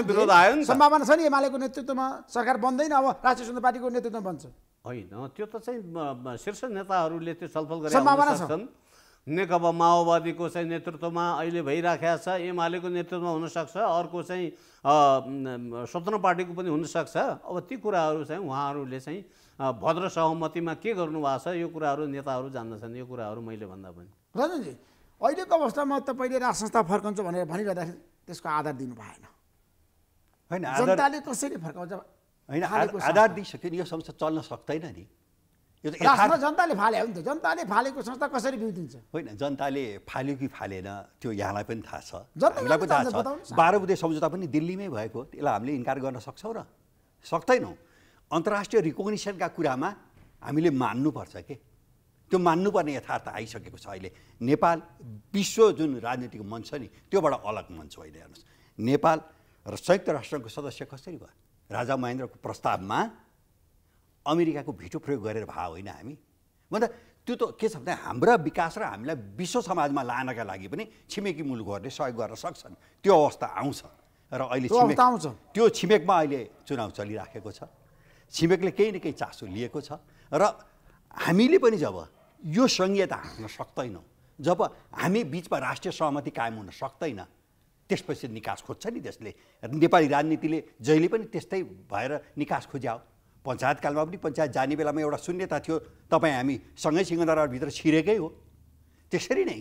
विरोध आयो नि त। सम्भावना छ नि एमालेको नेतृत्वमा। सरकार बन्दैन अब राष्ट्रिय स्वतन्त्र पार्टीको नेतृत्वमा बन्छ। होइन त्यो त चाहिँ शीर्ष नेताहरूले त्यो छलफल गरेर नेकपा माओवादीको चाहिँ नेतृत्वमा अहिले भइराखेको छ एमालेको नेतृत्वमा हुनसक्छ अर्को चाहिँ स्वतन्त्र पार्टीको पनि हुनसक्छ। अब ती कुराहरू चाहिँ उहाँहरूले चाहिँ भद्र सहमतिमा के गर्नुभएको छ यो कुराहरू नेताहरू जान्दछन् यो कुराहरू मैले भन्दा पनि। रञ्जनजी अहिलेको अवस्थामा तपाईँले राज संस्था फर्काउँछ भनेर भनिरहँदाखेरि त्यसको आधार दिनु भएन। होइन जनताले कसरी फर्काउँछ? होइन आधार- दिइसक्यो नि यो संस्था चल्न सक्दैन नि। यो त जनताले फाले हो नि त। जनताले फालेको संस्था कसरी बिउतिन्छ होइन जनताले फाल्यो कि फालेन त्यो यहाँलाई पनि थाहा छ। हामीलाई पनि थाहा छ। बाह्र बुधे सम्झौता पनि दिल्लीमै भएको त्यसलाई हामीले इन्कार गर्न सक्छौँ र। सक्दैनौँ। अन्तर्राष्ट्रिय रिकग्निसनका कुरामा हामीले मान्नुपर्छ के? त्यो मान्नुपर्ने यथार्थ आइसकेको छ अहिले। नेपाल विश्व जुन राजनीतिक मञ्च छ नि त्योबाट अलग मञ्च होइन हेर्नुहोस्। नेपाल र संयुक्त राष्ट्रको सदस्य कसरी भयो? राजा महेन्द्रको प्रस्तावमा अमेरिकाको भिटो प्रयोग गरेर भए होइन हामी। भन्दा त्यो त के छ भने हाम्रा विकास र हामीलाई विश्व समाजमा लानका लागि पनि छिमेकी मुलुकहरूले सहयोग गर्न सक्छन्। त्यो अवस्था आउँछ। र अहिले अवस्था आउँछ। त्यो छिमेकमा अहिले चुनाव चलिराखेको छ। छिमेकले केही न केही चासो लिएको छ। र हामीले पनि जब यो सङ्घीयता हाँक्न सक्दैनौँ जब हामी बिचमा राष्ट्रिय सहमति कायम हुन सक्दैन त्यसपछि निकास खोज्छ नि त्यसले। नेपाली राजनीतिले जहिले पनि त्यस्तै भएर निकास खोज्या हो। पञ्चायतकालमा पनि पञ्चायत जाने बेलामा एउटा शून्यता थियो। तपाईँ हामी सँगै सिंहदरबारभित्र छिरेकै हो। त्यसरी नै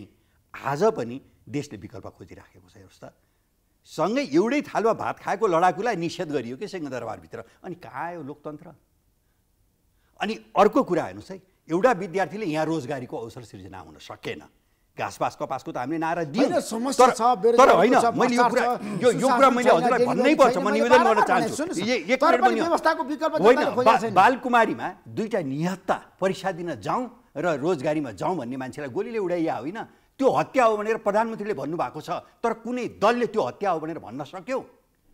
आज पनि देशले विकल्प खोजिराखेको छ हेर्नुहोस् त। सँगै एउटै थालमा भात खाएको लडाकुलाई निषेध गरियो कि सिंहदरबारभित्र? अनि कहाँ आयो लोकतन्त्र? अनि अर्को कुरा हेर्नुहोस् है। एउटा विद्यार्थीले यहाँ रोजगारीको अवसर सिर्जना हुन सकेन। घाँसपास कपासको त हामीले नारा समस्या तर होइन मैले यो कुरा यो यो कुरा मैले हजुरलाई भन्नै पर्छ म निवेदन गर्न चाहन्छु। होइन। बालकुमारीमा दुईवटा निहत्ता परीक्षा दिन जाउँ र रोजगारीमा जाउँ भन्ने मान्छेलाई गोलीले उडाइया होइन। त्यो हत्या हो भनेर प्रधानमन्त्रीले भन्नुभएको छ तर कुनै दलले त्यो हत्या हो भनेर भन्न सक्यो।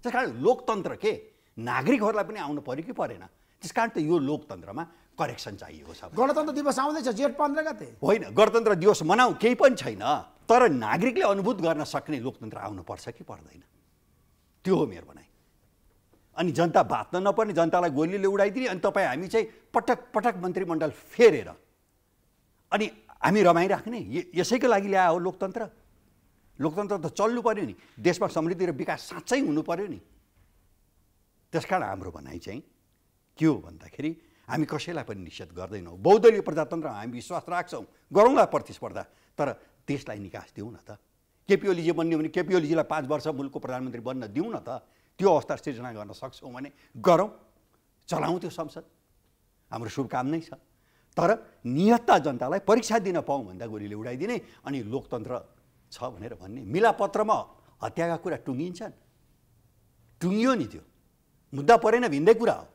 त्यस कारण लोकतन्त्र के? नागरिकहरूलाई पनि आउनु पऱ्यो कि परेन? त्यस कारण त यो लोकतन्त्रमा करेक्सन चाहिएको छ। गणतन्त्र दिवस आउँदैछ जेठ पन्ध्र गते। होइन गणतन्त्र दिवस मनाऊ केही पनि छैन तर नागरिकले अनुभूत गर्न सक्ने लोकतन्त्र आउनुपर्छ कि पर्दैन? त्यो हो मेरो भनाइ। अनि जनता बाँच्न नपर्ने जनतालाई गोलीले उडाइदिने अनि तपाईँ हामी चाहिँ पटक पटक मन्त्रीमण्डल फेरेर अनि हामी रमाइराख्ने यसैको लागि ल्याए हो लोकतन्त्र। लोकतन्त्र त चल्नु पऱ्यो नि देशमा समृद्धि र विकास साँच्चै हुनु पऱ्यो नि। त्यस कारण हाम्रो भनाइ चाहिँ के हो भन्दाखेरि हामी कसैलाई पनि निषेध गर्दैनौँ। बहुदलीय प्रजातन्त्रमा हामी विश्वास राख्छौँ। गरौँला प्रतिस्पर्धा। तर देशलाई निकास दिउँ न त। केपी ओलीजी बन्यो भने केपी ओलीजीलाई पाँच वर्ष मुलुकको प्रधानमन्त्री बन्न दिउँ न त। त्यो अवस्था सिर्जना गर्न सक्छौँ भने गरौँ चलाउँ त्यो संसद। हाम्रो शुभकामनै छ। तर निहत्ता जनतालाई परीक्षा दिन पाऊँ भन्दा गोलीले उडाइदिने अनि लोकतन्त्र छ भनेर भन्ने मिलापत्रमा हत्याका कुरा टुङ्गिन्छन्। टुङ्गियो नि त्यो। मुद्दा परेन भिन्दै कुरा हो।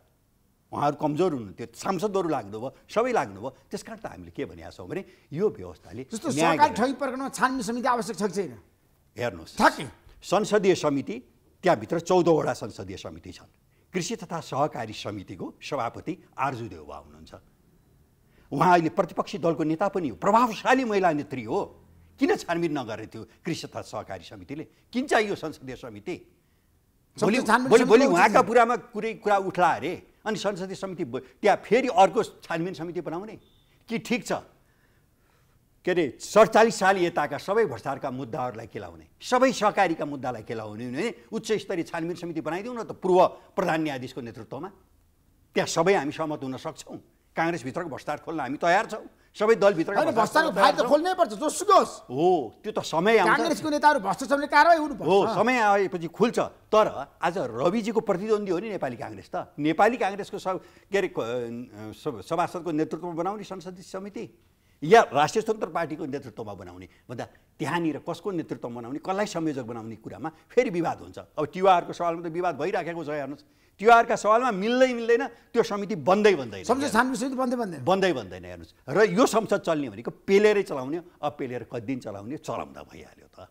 उहाँहरू कमजोर हुनुहुन्थ्यो सांसदहरू लाग्नुभयो सबै लाग्नुभयो। त्यस कारण त हामीले के भनिरहेको छौँ भने यो व्यवस्थाले जस्तो ठगी प्रकरणमा छानबिन समिति आवश्यक छ कि छैन? हेर्नुहोस्। संसदीय समिति त्यहाँभित्र चौधवटा संसदीय समिति छन्। कृषि तथा सहकारी समितिको सभापति आर्जु देउबा हुनुहुन्छ। उहाँ अहिले प्रतिपक्षी दलको नेता पनि हो प्रभावशाली महिला नेत्री हो। किन छानबिन नगरे थियो कृषि तथा सहकारी समितिले? किन चाहियो संसदीय समिति? भोलि भोलि उहाँका पुरामा कुरै कुरा उठ्ला अरे। अनि संसदीय समिति त्यहाँ फेरि अर्को छानबिन समिति बनाउने? कि ठिक छ? के अरे सडचालिस साल यताका सबै भ्रष्टाचारका मुद्दाहरूलाई केलाउने सबै सहकारीका मुद्दालाई केलाउने भने उच्च स्तरीय छानबिन समिति बनाइदिउँ न त पूर्व प्रधान न्यायाधीशको नेतृत्वमा। त्यहाँ सबै हामी सहमत हुन सक्छौँ। काङ्ग्रेसभित्रको भ्रष्टाचार खोल्न हामी तयार छौँ। सबै त खोल्नै पर्छ जोसुकै होस् हो त्यो त समय आउँछ। काङ्ग्रेसको नेताहरू भ्रष्ट छ भने कारवाही हुनुपर्छ हो समय आएपछि खुल्छ। तर आज रविजीको प्रतिद्वन्दी हो नि नेपाली काङ्ग्रेस त। नेपाली काङ्ग्रेसको सब के अरे सभासदको नेतृत्वमा बनाउने संसदीय समिति या राष्ट्रिय स्वतन्त्र पार्टीको नेतृत्वमा बनाउने। भन्दा त्यहाँनिर कसको नेतृत्वमा बनाउने कसलाई संयोजक बनाउने कुरामा फेरि विवाद हुन्छ। अब तिहारको सवालमा त विवाद भइराखेको छ हेर्नुहोस्। तिहारका सवालमा मिल्दै मिल्दैन त्यो समिति बन्दै बन्दैन। संसद छानबिन समिति बन्दै बन्दैन। बन्दै बन्दैन हेर्नुहोस्। र यो संसद चल्ने भनेको पेलेरै चलाउने अब पेलेर कति दिन चलाउने चलाउँदा भइहाल्यो त।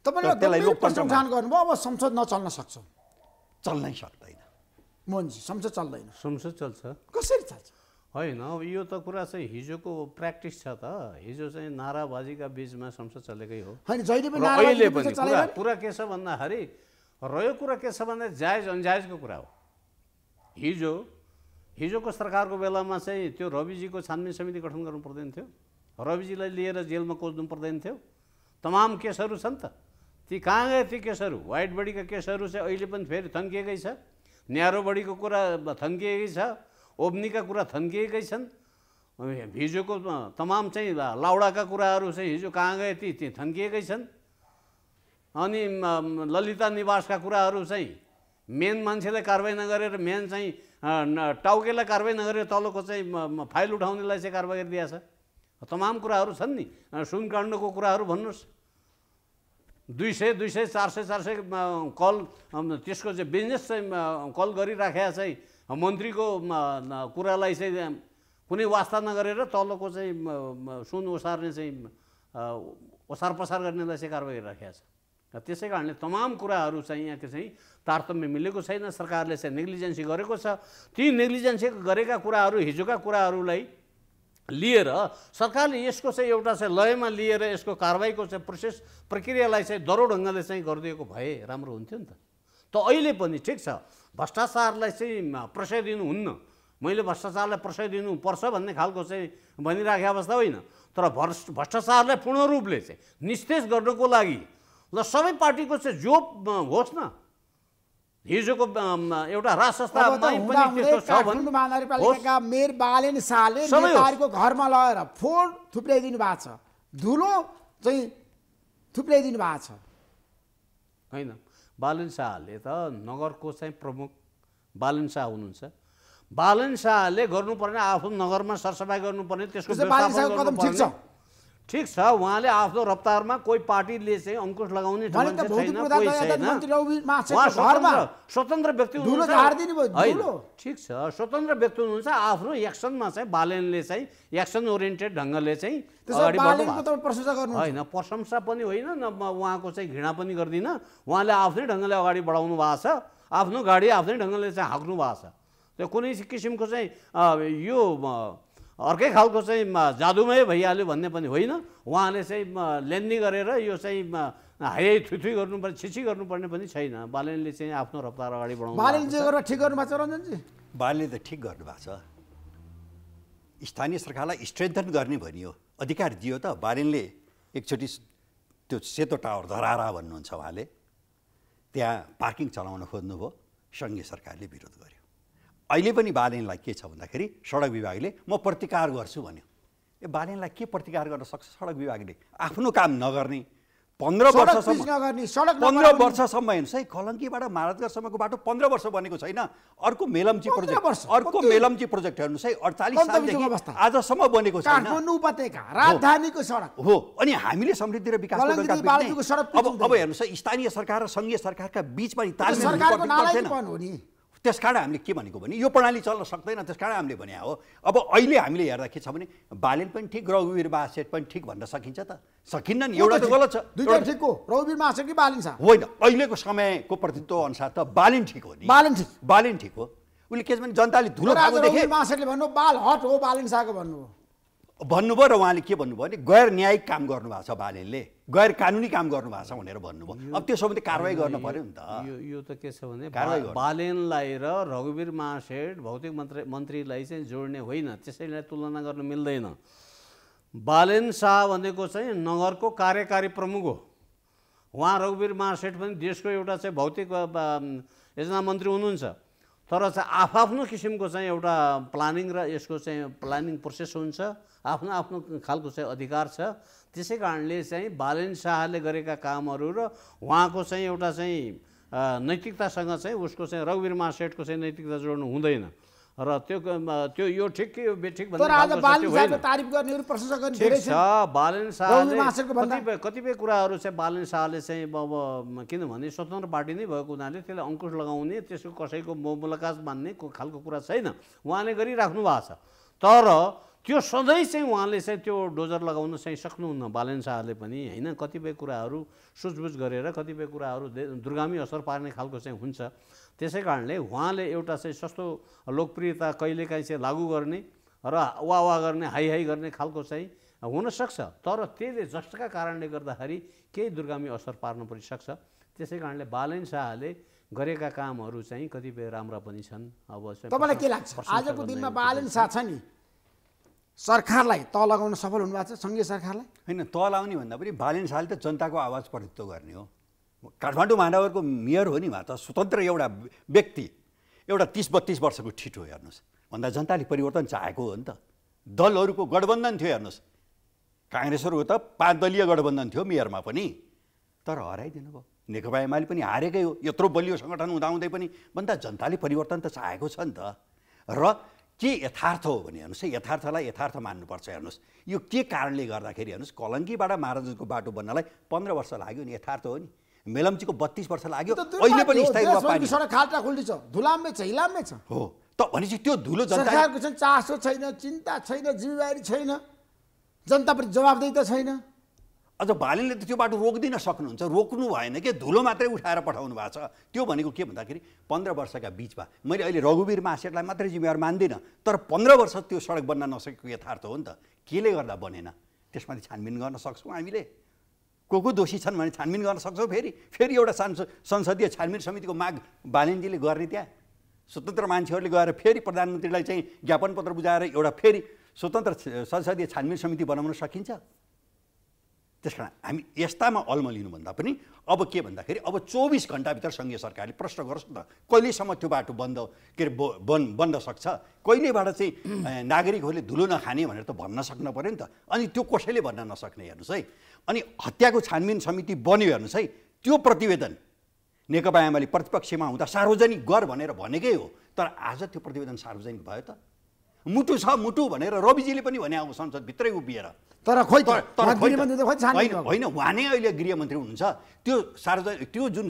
तपाईँले त्यसलाई लोकतन्त्र गर्नुभयो अब संसद नचल्न सक्छ। चल्नै सक्दैन। मोहनजी संसद चल्दैन। संसद चल्छ। कसरी चल्छ? होइन अब यो त कुरा चाहिँ हिजोको प्र्याक्टिस छ त। हिजो चाहिँ नाराबाजीका बिचमा संसद चलेकै हो। होइन, जहिले पनि? कुरा के छ भन्दाखेरि र यो कुरा के छ भन्दा जायज अन्जायजको कुरा हो। हिजो हिजोको सरकारको बेलामा चाहिँ त्यो रविजीको छानबिन समिति गठन गर्नु पर्दैन थियो। रविजीलाई लिएर जेलमा कोच्नु पर्दैन थियो। तमाम केसहरू छन् त। ती कहाँ गए ती केसहरू? व्हाइट बडीका केसहरू चाहिँ अहिले पनि फेरि थन्किएकै छ। न्यारो बडीको कुरा थन्किएकै छ। ओब्नीका कुरा थन्किएकै छन्। हिजोको तमाम चाहिँ लाउडाका कुराहरू चाहिँ हिजो कहाँ गए ती ती थन्किएकै छन्। अनि ललिता निवासका कुराहरू चाहिँ मेन मान्छेलाई कारवाही नगरेर मेन चाहिँ टाउकेलाई कारवाही नगरेर तलको चाहिँ फाइल उठाउनेलाई चाहिँ कारवाही गरिदिएको छ तमाम कुराहरू छन् नि। सुनकाण्डको कुराहरू भन्नुहोस्। दुई सय दुई सय चार सय चार सय कल त्यसको चाहिँ बिजनेस चाहिँ कल गरिराखेका चाहिँ मन्त्रीको कुरालाई चाहिँ कुनै वास्ता नगरेर तलको चाहिँ सुन ओसार्ने चाहिँ ओसार पसार गर्नेलाई चाहिँ कारवाही गरिराखेका छ। र त्यसै कारणले तमाम कुराहरू चाहिँ यहाँको चाहिँ तारतम्य मिलेको छैन। सरकारले चाहिँ नेग्लिजेन्सी गरेको छ। ती नेग्लिजेन्सी गरेका कुराहरू हिजोका कुराहरूलाई लिएर सरकारले यसको चाहिँ एउटा चाहिँ लयमा लिएर यसको कारवाहीको चाहिँ प्रोसेस प्रक्रियालाई चाहिँ दरो ढङ्गले चाहिँ गरिदिएको भए राम्रो हुन्थ्यो नि त। त अहिले पनि ठिक छ। भ्रष्टाचारलाई चाहिँ प्रशय दिनुहुन्न मैले भ्रष्टाचारलाई प्रशय दिनुपर्छ भन्ने खालको चाहिँ भनिराखेको अवस्था होइन। तर भ्रष्ट भ्रष्टाचारलाई पूर्ण रूपले चाहिँ निस्तेज गर्नको लागि ल सबै पार्टीको चाहिँ जो होस् न। हिजोको एउटा राज संस्थामै मेयर बालेन शाहले। नेताहरूको घरमा लगेर फोन थुप्राइदिनु भएको छ। धुलो चाहिँ थुप्राइदिनु भएको छ। होइन। बालन शाहले त नगरको चाहिँ प्रमुख बालन शाह हुनुहुन्छ। बालन शाहले गर्नुपर्ने आफ्नो नगरमा सरसफाइ गर्नुपर्ने त्यसको ठिक छ? उहाँले आफ्नो रफ्तारमा कोही पार्टीले चाहिँ अङ्कुश लगाउने स्वतन्त्र व्यक्ति। ठिक छ स्वतन्त्र व्यक्ति हुनुहुन्छ आफ्नो एक्सनमा चाहिँ बालेनले चाहिँ एक्सन ओरिएन्टेड ढङ्गले चाहिँ होइन प्रशंसा पनि होइन न उहाँको चाहिँ घृणा पनि गर्दिनँ। उहाँले आफ्नै ढङ्गले अगाडि बढाउनु भएको छ आफ्नो गाडी आफ्नै ढङ्गले चाहिँ हाँक्नु भएको छ। त्यो कुनै किसिमको चाहिँ यो अर्कै खालको चाहिँ म, जादुमय भइहाल्यो भन्ने पनि होइन। उहाँले चाहिँ म, लेन्नी गरेर यो चाहिँ म, हाइ थुथुई गर्नुपर्ने छिछि गर्नुपर्ने पनि छैन। बालेनले चाहिँ आफ्नो रफ्तार अगाडि बढाउनु बालेन भएको जे छ। गरेर ठिक गर्नु भएको छ रञ्जनजी? बालले त ठिक गर्नुभएको छ। स्थानीय सरकारलाई स्ट्रेन्थन गर्ने भनियो। अधिकार दियो त। बालेनले एकचोटि त्यो सेतो टावर धरारा भन्नुहुन्छ उहाँले। त्यहाँ पार्किङ चलाउन खोज्नुभयो। सङ्घीय सरकारले विरोध गर्यो। अहिले पनि बालेनलाई के छ भन्दाखेरि सडक विभागले म प्रतिकार गर्छु भन्यो। ए बालेनलाई के प्रतिकार गर्न सक्छ सडक विभागले? आफ्नो काम नगर्ने। पन्ध्र वर्षसम्म सडक पन्ध्र। वर्षसम्म हेर्नुहोस् है कलङ्कीबाट महाराजगढसम्मको बाटो पन्ध्र वर्ष बनेको छैन। अर्को मेलम्ची प्रोजेक्ट अर्को? मेलम्ची प्रोजेक्ट हेर्नुहोस् है अडचालिस सालदेखि? आजसम्म बनेको छैन। राजधानीको सडक। हो अनि हामीले समृद्धि र सडक अब अब हेर्नुहोस् है स्थानीय सरकार र सङ्घीय सरकारका बिचमा त्यस कारण हामीले के भनेको भने यो प्रणाली चल्न सक्दैन त्यस कारण हामीले भने हो अब अहिले हामीले हेर्दा के छ भने बालेन पनि ठिक रघुवीर बासेट पनि ठिक भन्न सकिन्छ त। सकिन्न नि एउटा त गलत छ। दुईटा एउटा- ठिक हो रौबीर महाशय कि बालिन शाह होइन अहिलेको समयको प्रतित्व अनुसार त बालिन ठिक हो नि। बालिन ठिक। बालिन ठिक हो। उसले के छ भने जनताले धुलो खाएको देखे महाशयले भन्नु बाल हट हो बालिन शाहको भन्नु भन्नुभयो र उहाँले के भन्नुभयो भने गैर न्यायिक काम गर्नुभएको छ बालेनले। गैर कानुनी काम गर्नुभएको छ भनेर भन्नुभयो। अब त्यसो भने कारवाही गर्न पर्यो नि त। यो यो त के छ भने। बालेनलाई र रघुवीर महासेठ भौतिक मन्त्री मन्त्रीलाई चाहिँ जोड्ने होइन त्यसैलाई तुलना गर्न मिल्दैन। बालेन शाह भनेको चाहिँ नगरको कार्यकारी प्रमुख हो। उहाँ रघुवीर महासेठ पनि देशको एउटा चाहिँ भौतिक योजना मन्त्री हुनुहुन्छ। तर चाहिँ आफआफ्नो किसिमको चाहिँ एउटा प्लानिङ र यसको चाहिँ प्लानिङ प्रोसेस हुन्छ। आफ्नो आफ्नो खालको चाहिँ अधिकार छ। त्यसै कारणले चाहिँ बालेन शाहले गरेका कामहरू र उहाँको चाहिँ एउटा चाहिँ नैतिकतासँग चाहिँ उसको चाहिँ रघुवीर महासेठको चाहिँ नैतिकता जोड्नु हुँदैन। र त्यो त्यो यो ठिक कि यो बेठिक कतिपय कतिपय कुराहरू चाहिँ बालन शाहले चाहिँ अब किनभने स्वतन्त्र पार्टी नै भएको हुनाले त्यसलाई अङ्कुश लगाउने त्यसको कसैको मुलाकात मान्ने खालको कुरा छैन। उहाँले गरिराख्नु भएको छ। तर त्यो सधैँ चाहिँ उहाँले चाहिँ त्यो डोजर लगाउन चाहिँ सक्नुहुन्न बालन शाहले पनि। होइन कतिपय कुराहरू सुझबुझ गरेर कतिपय कुराहरू दुर्गामी असर पार्ने खालको चाहिँ हुन्छ। त्यसै कारणले उहाँले एउटा चाहिँ सस्तो लोकप्रियता कहिलेकाहीँ चाहिँ लागू गर्ने र वा वा गर्ने हाई हाई गर्ने खालको चाहिँ हुनसक्छ। तर त्यसले जस्टका कारणले गर्दाखेरि केही दुर्गामी असर पार्न पनि सक्छ त्यसै कारणले बालन शाहले गरेका कामहरू चाहिँ कतिपय राम्रा पनि छन्। अब तपाईँलाई के लाग्छ? आजको दिनमा बालन शाह छ नि। सरकारलाई त लगाउन सफल हुनुभएको छ सङ्घीय सरकारलाई? होइन तल आउने भन्दा पनि बालिन शाहले त जनताको आवाज प्रतित्व गर्ने हो। काठमाडौँ महानगरको मेयर हो नि उहाँ त स्वतन्त्र एउटा व्यक्ति। एउटा तिस बत्तिस वर्षको ठिटो हेर्नुहोस्। भन्दा जनताले परिवर्तन चाहेको हो नि त। दलहरूको गठबन्धन थियो हेर्नुहोस्। काङ्ग्रेसहरूको त पाँच दलीय गठबन्धन थियो मेयरमा पनि। तर हराइदिनु भयो। नेकपा एमाले पनि हारेकै हो। यत्रो बलियो सङ्गठन हुँदाहुँदै पनि। भन्दा जनताले परिवर्तन त चाहेको छ नि त। र के यथार्थ हो भने हेर्नुहोस् है यथार्थलाई यथार्थ मान्नुपर्छ हेर्नुहोस्। यो के कारणले गर्दाखेरि हेर्नुहोस् कलङ्कीबाट महाराजको बाटो बन्नलाई पन्ध्र वर्ष लाग्यो नि यथार्थ हो नि। मेलम्चीको बत्तिस वर्ष लाग्यो अहिले पनि स्थायी पानी सडक खाल्टा खुल्टी छ धुलाम्मै छ छ। हो त भनेपछि त्यो धुलो जनता सरकारको चाहिँ चासो छैन चिन्ता छैन जिम्मेवारी छैन। जनताप्रति जवाबदेही त छैन। अझ बालिनले त त्यो बाटो रोकिदिन सक्नुहुन्छ। रोक्नु भएन कि? धुलो मात्रै उठाएर पठाउनु भएको छ। त्यो भनेको के भन्दाखेरि पन्ध्र वर्षका बिचमा मैले अहिले रघुवीर महासेठलाई मात्रै जिम्मेवार मान्दिनँ तर पन्ध्र वर्ष त्यो सडक बन्न नसकेको यथार्थ हो नि त। केले गर्दा बनेन? त्यसमाथि छानबिन गर्न सक्छौँ हामीले। को को दोषी छन् भने छानबिन गर्न सक्छौँ फेरि? फेरि एउटा सांस संसदीय छानबिन समितिको माग बालिनजीले गर्ने त्यहाँ। स्वतन्त्र मान्छेहरूले गएर फेरि प्रधानमन्त्रीलाई चाहिँ ज्ञापन पत्र बुझाएर एउटा फेरि स्वतन्त्र संसदीय छानबिन समिति बनाउन सकिन्छ? त्यस कारण हामी यस्तामा अल्मलिनुभन्दा पनि अब के भन्दाखेरि अब चौबिस घन्टाभित्र सङ्घीय सरकारले प्रश्न गरोस् न त कहिलेसम्म त्यो बाटो बन्द के अरे बन बन्न सक्छ? कहिलेबाट चाहिँ नागरिकहरूले धुलो नखाने भनेर त भन्न सक्न पऱ्यो नि त? अनि त्यो कसैले भन्न नसक्ने हेर्नुहोस् है। अनि हत्याको छानबिन समिति बन्यो हेर्नुहोस् है। त्यो प्रतिवेदन नेकपा एमाले प्रतिपक्षमा हुँदा सार्वजनिक गर भनेर भनेकै हो। तर आज त्यो प्रतिवेदन सार्वजनिक भयो त? मुटु छ मुटु भनेर रविजीले पनि भने अब संसदभित्रै उभिएर। तर खोइ तर होइन उहाँ नै अहिले गृहमन्त्री हुनुहुन्छ। त्यो सार्वजनिक त्यो जुन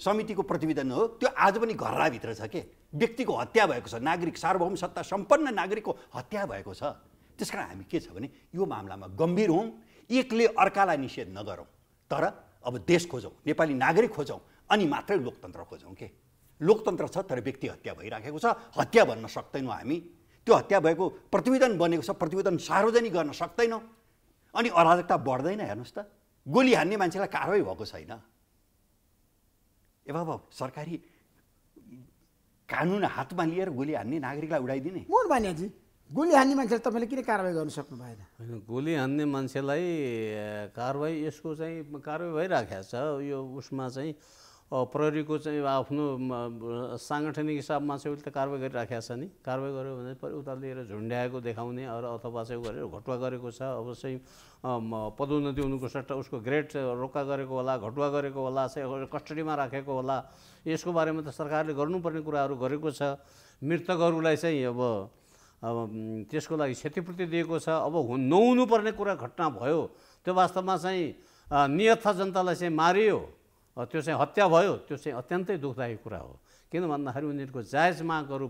समितिको प्रतिवेदन हो त्यो आज पनि घरलाभित्र छ के? व्यक्तिको हत्या भएको छ नागरिक सार्वभौम सत्ता सम्पन्न नागरिकको हत्या भएको छ। त्यस कारण हामी के छ भने यो मामलामा गम्भीर हौँ एकले अर्कालाई निषेध नगरौँ तर अब देश खोजौँ नेपाली नागरिक खोजौँ अनि मात्रै लोकतन्त्र खोजौँ के? लोकतन्त्र छ तर व्यक्ति हत्या भइराखेको छ। हत्या भन्न सक्दैनौँ हामी। त्यो हत्या भएको प्रतिवेदन बनेको छ प्रतिवेदन सार्वजनिक गर्न सक्दैनौँ। अनि अराजकता बढ्दैन हेर्नुहोस् त। गोली हान्ने मान्छेलाई कारवाही भएको छैन। ए बाबा सरकारी कानुन हातमा लिएर गोली हान्ने नागरिकलाई उडाइदिने। मोहन भानियाजी गोली हान्ने मान्छेले तपाईँले किन कारवाही गर्न सक्नु भएन? होइन गोली हान्ने मान्छेलाई कारवाही यसको चाहिँ कारवाही भइराखेको छ। यो उसमा चाहिँ प्रहरीको चाहिँ आफ्नो साङ्गठनिक हिसाबमा चाहिँ उसले त कारवाही गरिराखेको छ नि। कारवाही गर्यो भने उता लिएर झुन्ड्याएको देखाउने अथवा चाहिँ गरेर घटुवा गरेको छ। अब चाहिँ पदोन्नति हुनुको सट्टा उसको ग्रेड रोक्का गरेको होला घटुवा गरेको होला चाहिँ कस्टडीमा राखेको होला। यसको बारेमा त सरकारले गर्नुपर्ने कुराहरू गरेको छ। मृतकहरूलाई चाहिँ अब अब त्यसको लागि क्षतिपूर्ति दिएको छ। अब नहुनुपर्ने कुरा घटना भयो त्यो वास्तवमा चाहिँ अ, नियतथा जनतालाई चाहिँ मारियो। त्यो चाहिँ हत्या भयो त्यो चाहिँ अत्यन्तै दुःखदायी कुरा हो किन भन्दाखेरि उनीहरूको जायज मागहरू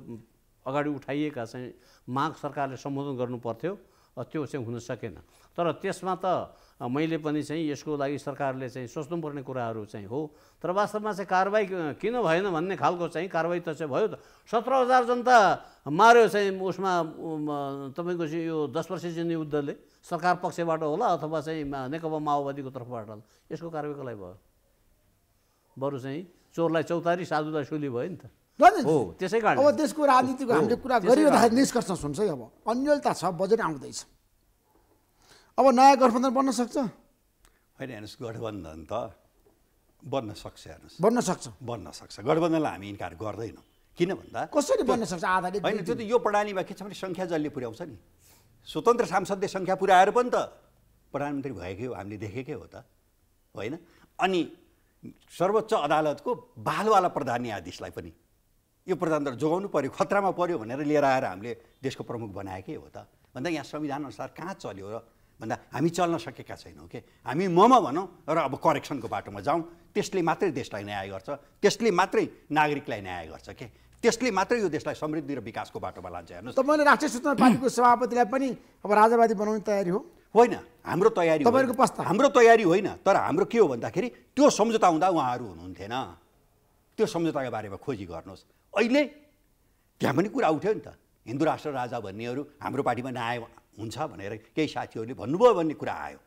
अगाडि उठाइएका चाहिँ माग सरकारले सम्बोधन गर्नु पर्थ्यो त्यो चाहिँ हुन सकेन तर त्यसमा त मैले पनि चाहिँ यसको लागि सरकारले चाहिँ सोच्नुपर्ने कुराहरू चाहिँ हो तर वास्तवमा चाहिँ कारवाही किन भएन भन्ने खालको चाहिँ कारवाही त चाहिँ भयो त सत्र हजार जनता मार्यो चाहिँ उसमा तपाईँको चाहिँ यो दस वर्षीय जनयुद्धले सरकार पक्षबाट होला अथवा चाहिँ नेकपा माओवादीको तर्फबाट होला यसको कारवाही कसलाई भयो बरु चाहिँ चोरलाई चौतारी साधुलाई सुली भयो नि त। हो त्यसै कारण अब देशको राजनीतिको हामीले कुरा गरिरहँदाखेरि निष्कर्ष सुन्छ है अब। अन्यलता छ बजेट आउँदैछ। अब नयाँ गठबन्धन बन्न सक्छ? होइन हेर्नुहोस् गठबन्धन त बन्न सक्छ हेर्नुहोस्। बन्न सक्छ। बन्न सक्छ। गठबन्धनलाई हामी इन्कार गर्दैनौँ। किन भन्दा? कसरी बन्न सक्छ? आधा एक, होइन त्यो त यो प्रणालीमा के छ भने सङ्ख्या जसले पुर्याउँछ नि। स्वतन्त्र सांसदले सङ्ख्या पुर्याएर पनि त प्रधानमन्त्री भएकै हो हामीले देखेकै हो त। होइन? अनि सर्वोच्च अदालतको बालवाला प्रधान न्यायाधीशलाई पनि यो प्रजातन्त्र जोगाउनु पर्यो खतरामा पर्यो भनेर लिएर आएर हामीले देशको प्रमुख बनाएकै हो त। भन्दा यहाँ संविधान अनुसार कहाँ चल्यो र भन्दा हामी चल्न सकेका छैनौँ के? हामी ममा भनौँ र अब करेक्सनको बाटोमा जाउँ त्यसले मात्रै देशलाई न्याय गर्छ त्यसले मात्रै नागरिकलाई न्याय गर्छ के? त्यसले मात्रै यो देशलाई समृद्धि र विकासको बाटोमा लान्छ। हेर्नुहोस्। तपाईँले राष्ट्रिय सूचना पार्टीको सभापतिलाई पनि अब राजावादी बनाउने तयारी हो। होइन हाम्रो तयारी होइन। तपाईँहरूको प्रस्ताव? हाम्रो तयारी होइन तर हाम्रो के हो भन्दाखेरि त्यो सम्झौता हुँदा उहाँहरू हुनुहुन्थेन। त्यो सम्झौताको बारेमा खोजी गर्नुहोस्। अहिले त्यहाँ पनि कुरा उठ्यो नि त। हिन्दू राष्ट्र राजा भन्नेहरू हाम्रो पार्टीमा न्याय हुन्छ भनेर केही साथीहरूले भन्नुभयो भन्ने कुरा आयो।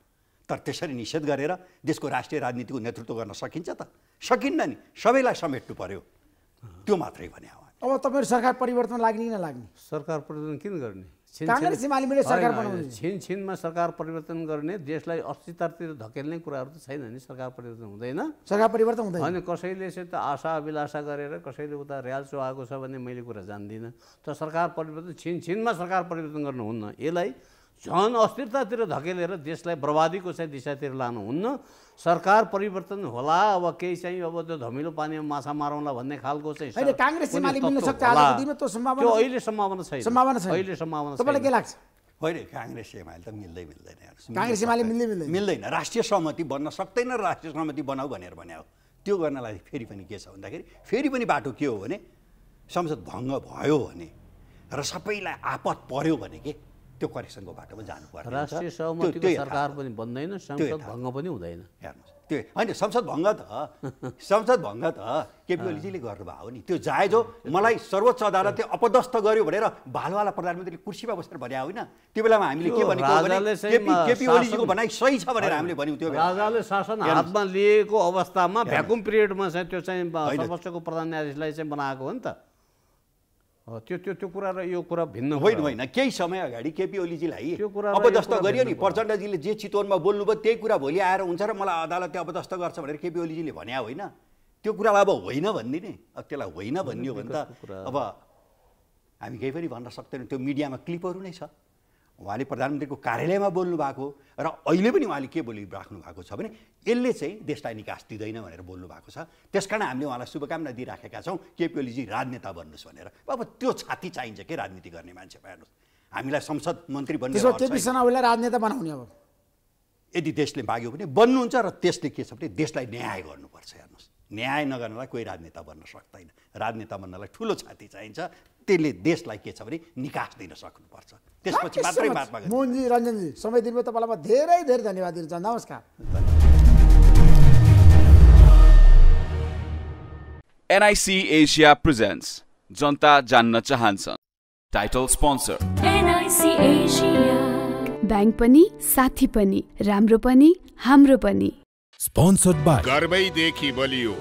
तर त्यसरी निषेध गरेर देशको राष्ट्रिय राजनीतिको नेतृत्व गर्न सकिन्छ त। सकिन्न नि। सबैलाई समेट्नु पर्यो। त्यो मात्रै भने हो अब तपाईँहरू सरकार परिवर्तन लाग्ने कि नलाग्ने? सरकार परिवर्तन किन गर्ने? छिन- काङ्ग्रेस छिन- एमाले मिलेर सरकार परिवर्तन गर्ने देशलाई अस्तित्वतिर धकेल्ने कुराहरू त छैन नि सरकार परिवर्तन हुँदैन। सरकार परिवर्तन हुँदैन। होइन कसैले चाहिँ त आशा अभिलाषा गरेर कसैले उता रियाल चुहाएको छ भन्ने मैले कुरा जान्दिनँ। तर सरकार परिवर्तन छिन छिनमा सरकार परिवर्तन गर्नुहुन्न। यसलाई झन् अस्थिरतातिर धकेलेर देशलाई बर्बादीको चाहिँ दिशातिर लानुहुन्न। सरकार परिवर्तन होला अब केही चाहिँ अब त्यो धमिलो पानीमा माछा मारौँला भन्ने खालको चाहिँ? अहिले सम्भावना छैन। सम्भावना छैन। अहिले सम्भावना तपाईँलाई के। लाग्छ? होइन काङ्ग्रेस एमाले त मिल्दै मिल्दैन। काङ्ग्रेस एमाले मिल्दै मिल्दैन। मिल्दैन। राष्ट्रिय सहमति बन्न सक्दैन राष्ट्रिय सहमति बनाऊ भनेर भने हो। त्यो गर्नलाई फेरि पनि के छ भन्दाखेरि फेरि पनि बाटो के हो भने संसद भङ्ग भयो भने र सबैलाई आपत पर्यो भने के? त्यो करेक्सनको बाटोमा जानु पर्छ राष्ट्रिय सहमतिको सरकार पनि बन्दैन संसद भङ्ग पनि हुँदैन। हेर्नुहोस् त्यो होइन संसद भङ्ग त। संसद भङ्ग त। केपी ओलीजीले गर्नुभयो हो नि। त्यो जायज हो मलाई सर्वोच्च अदालतले अपदस्थ गर्यो भनेर भालवाला प्रधानमन्त्रीले कुर्सीमा बसेर भने होइन। त्यो बेलामा हामीले के भनेको केपी ओलीजीको भनाइ सही छ भनेर हामीले भन्यौँ त्यो राजाले शासन। हातमा लिएको अवस्थामा भ्याकुम पिरियडमा चाहिँ त्यो चाहिँ। सर्वोच्चको प्रधान न्यायाधीशलाई चाहिँ बनाएको हो नि त। त्यो त्यो त्यो कुरा र यो कुरा भिन्न होइन। होइन केही समय अगाडि केपी ओलीजीलाई त्यो कुरा अपदस्थ कुरा गरियो नि। प्रचण्डजीले जे चितवनमा बोल्नुभयो त्यही कुरा भोलि आएर हुन्छ र मलाई अदालतले अपदस्थ गर्छ भनेर केपी ओलीजीले भने होइन त्यो कुरालाई अब होइन भनिदिने अब त्यसलाई होइन भनियो भने त। अब हामी केही पनि भन्न सक्दैनौँ त्यो मिडियामा क्लिपहरू नै छ उहाँले प्रधानमन्त्रीको कार्यालयमा बोल्नु भएको र अहिले पनि उहाँले के बोलिराख्नु भएको छ भने यसले चाहिँ देशलाई निकास दिँदैन भनेर बोल्नु भएको छ। त्यस कारण हामीले उहाँलाई शुभकामना दिइराखेका छौँ। केपी ओलीजी राजनेता बन्नुहोस् भनेर। अब त्यो छाती चाहिन्छ के राजनीति गर्ने मान्छे हेर्नुहोस् हामीलाई संसद मन्त्री बन्ने राजनेता बनाउने अब। यदि देशले माग्यो भने बन्नुहुन्छ र त्यसले के छ भने देशलाई न्याय गर्नुपर्छ हेर्नुहोस्। न्याय नगर्नलाई कोही राजनेता बन्न सक्दैन। राजनेता बन्नलाई ठुलो छाती चाहिन्छ। त्यसले देशलाई के छ भने निकास दिन सक्नुपर्छ। त्यसपछि मात्रै गान्धी। मोहनजी रञ्जनजी समय दिनुभयो तपाईँलाई म धेरै धेरै धन्यवाद दिन चाहन्छु। नमस्कार। NIC Asia presents जनता जान्न चाहन्छन्। Title sponsor. ब्याङ्क पनि साथी पनि राम्रो पनि हाम्रो पनि। स्पोन्सर्ड बाई गर्वैदेखि बलियो।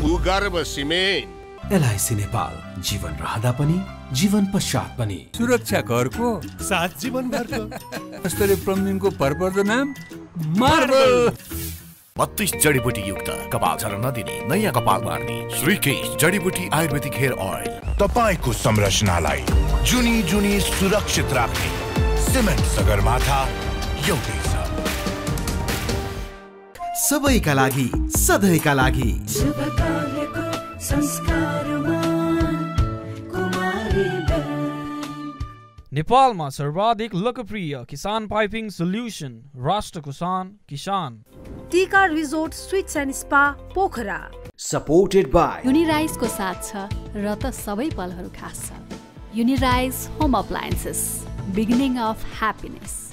भूगर्भ सिमेन्ट एलआइसी नेपाल जीवन रहँदा पनि जीवन पश्चात पनि। सुरक्षा करको साथ जीवनभरको यस्तरी प्लम्बिङको भरपर्दो नाम मार्बल। बत्तीस जडीबुटी युक्त कपाल झर्न नदिने नयाँ कपाल बार्ने श्रीकेश जडीबुटी आयुर्वेदिक हेयर ऑयल तपाईँको संरचनालाई जुनी जुनी सुरक्षित राख्ने। सिमेन्ट सगरमाथा एउटै सबैका लागि सधैँका लागि। नेपालमा सर्वाधिक लोकप्रिय किसान पाइपिङ सोल्युसन राष्ट्र किसान किसान। Tika resort suites and spa Pokhara. Supported by युनिराइजको साथ छ र त सबै पलहरू खास छ। Unirise home appliances beginning of happiness.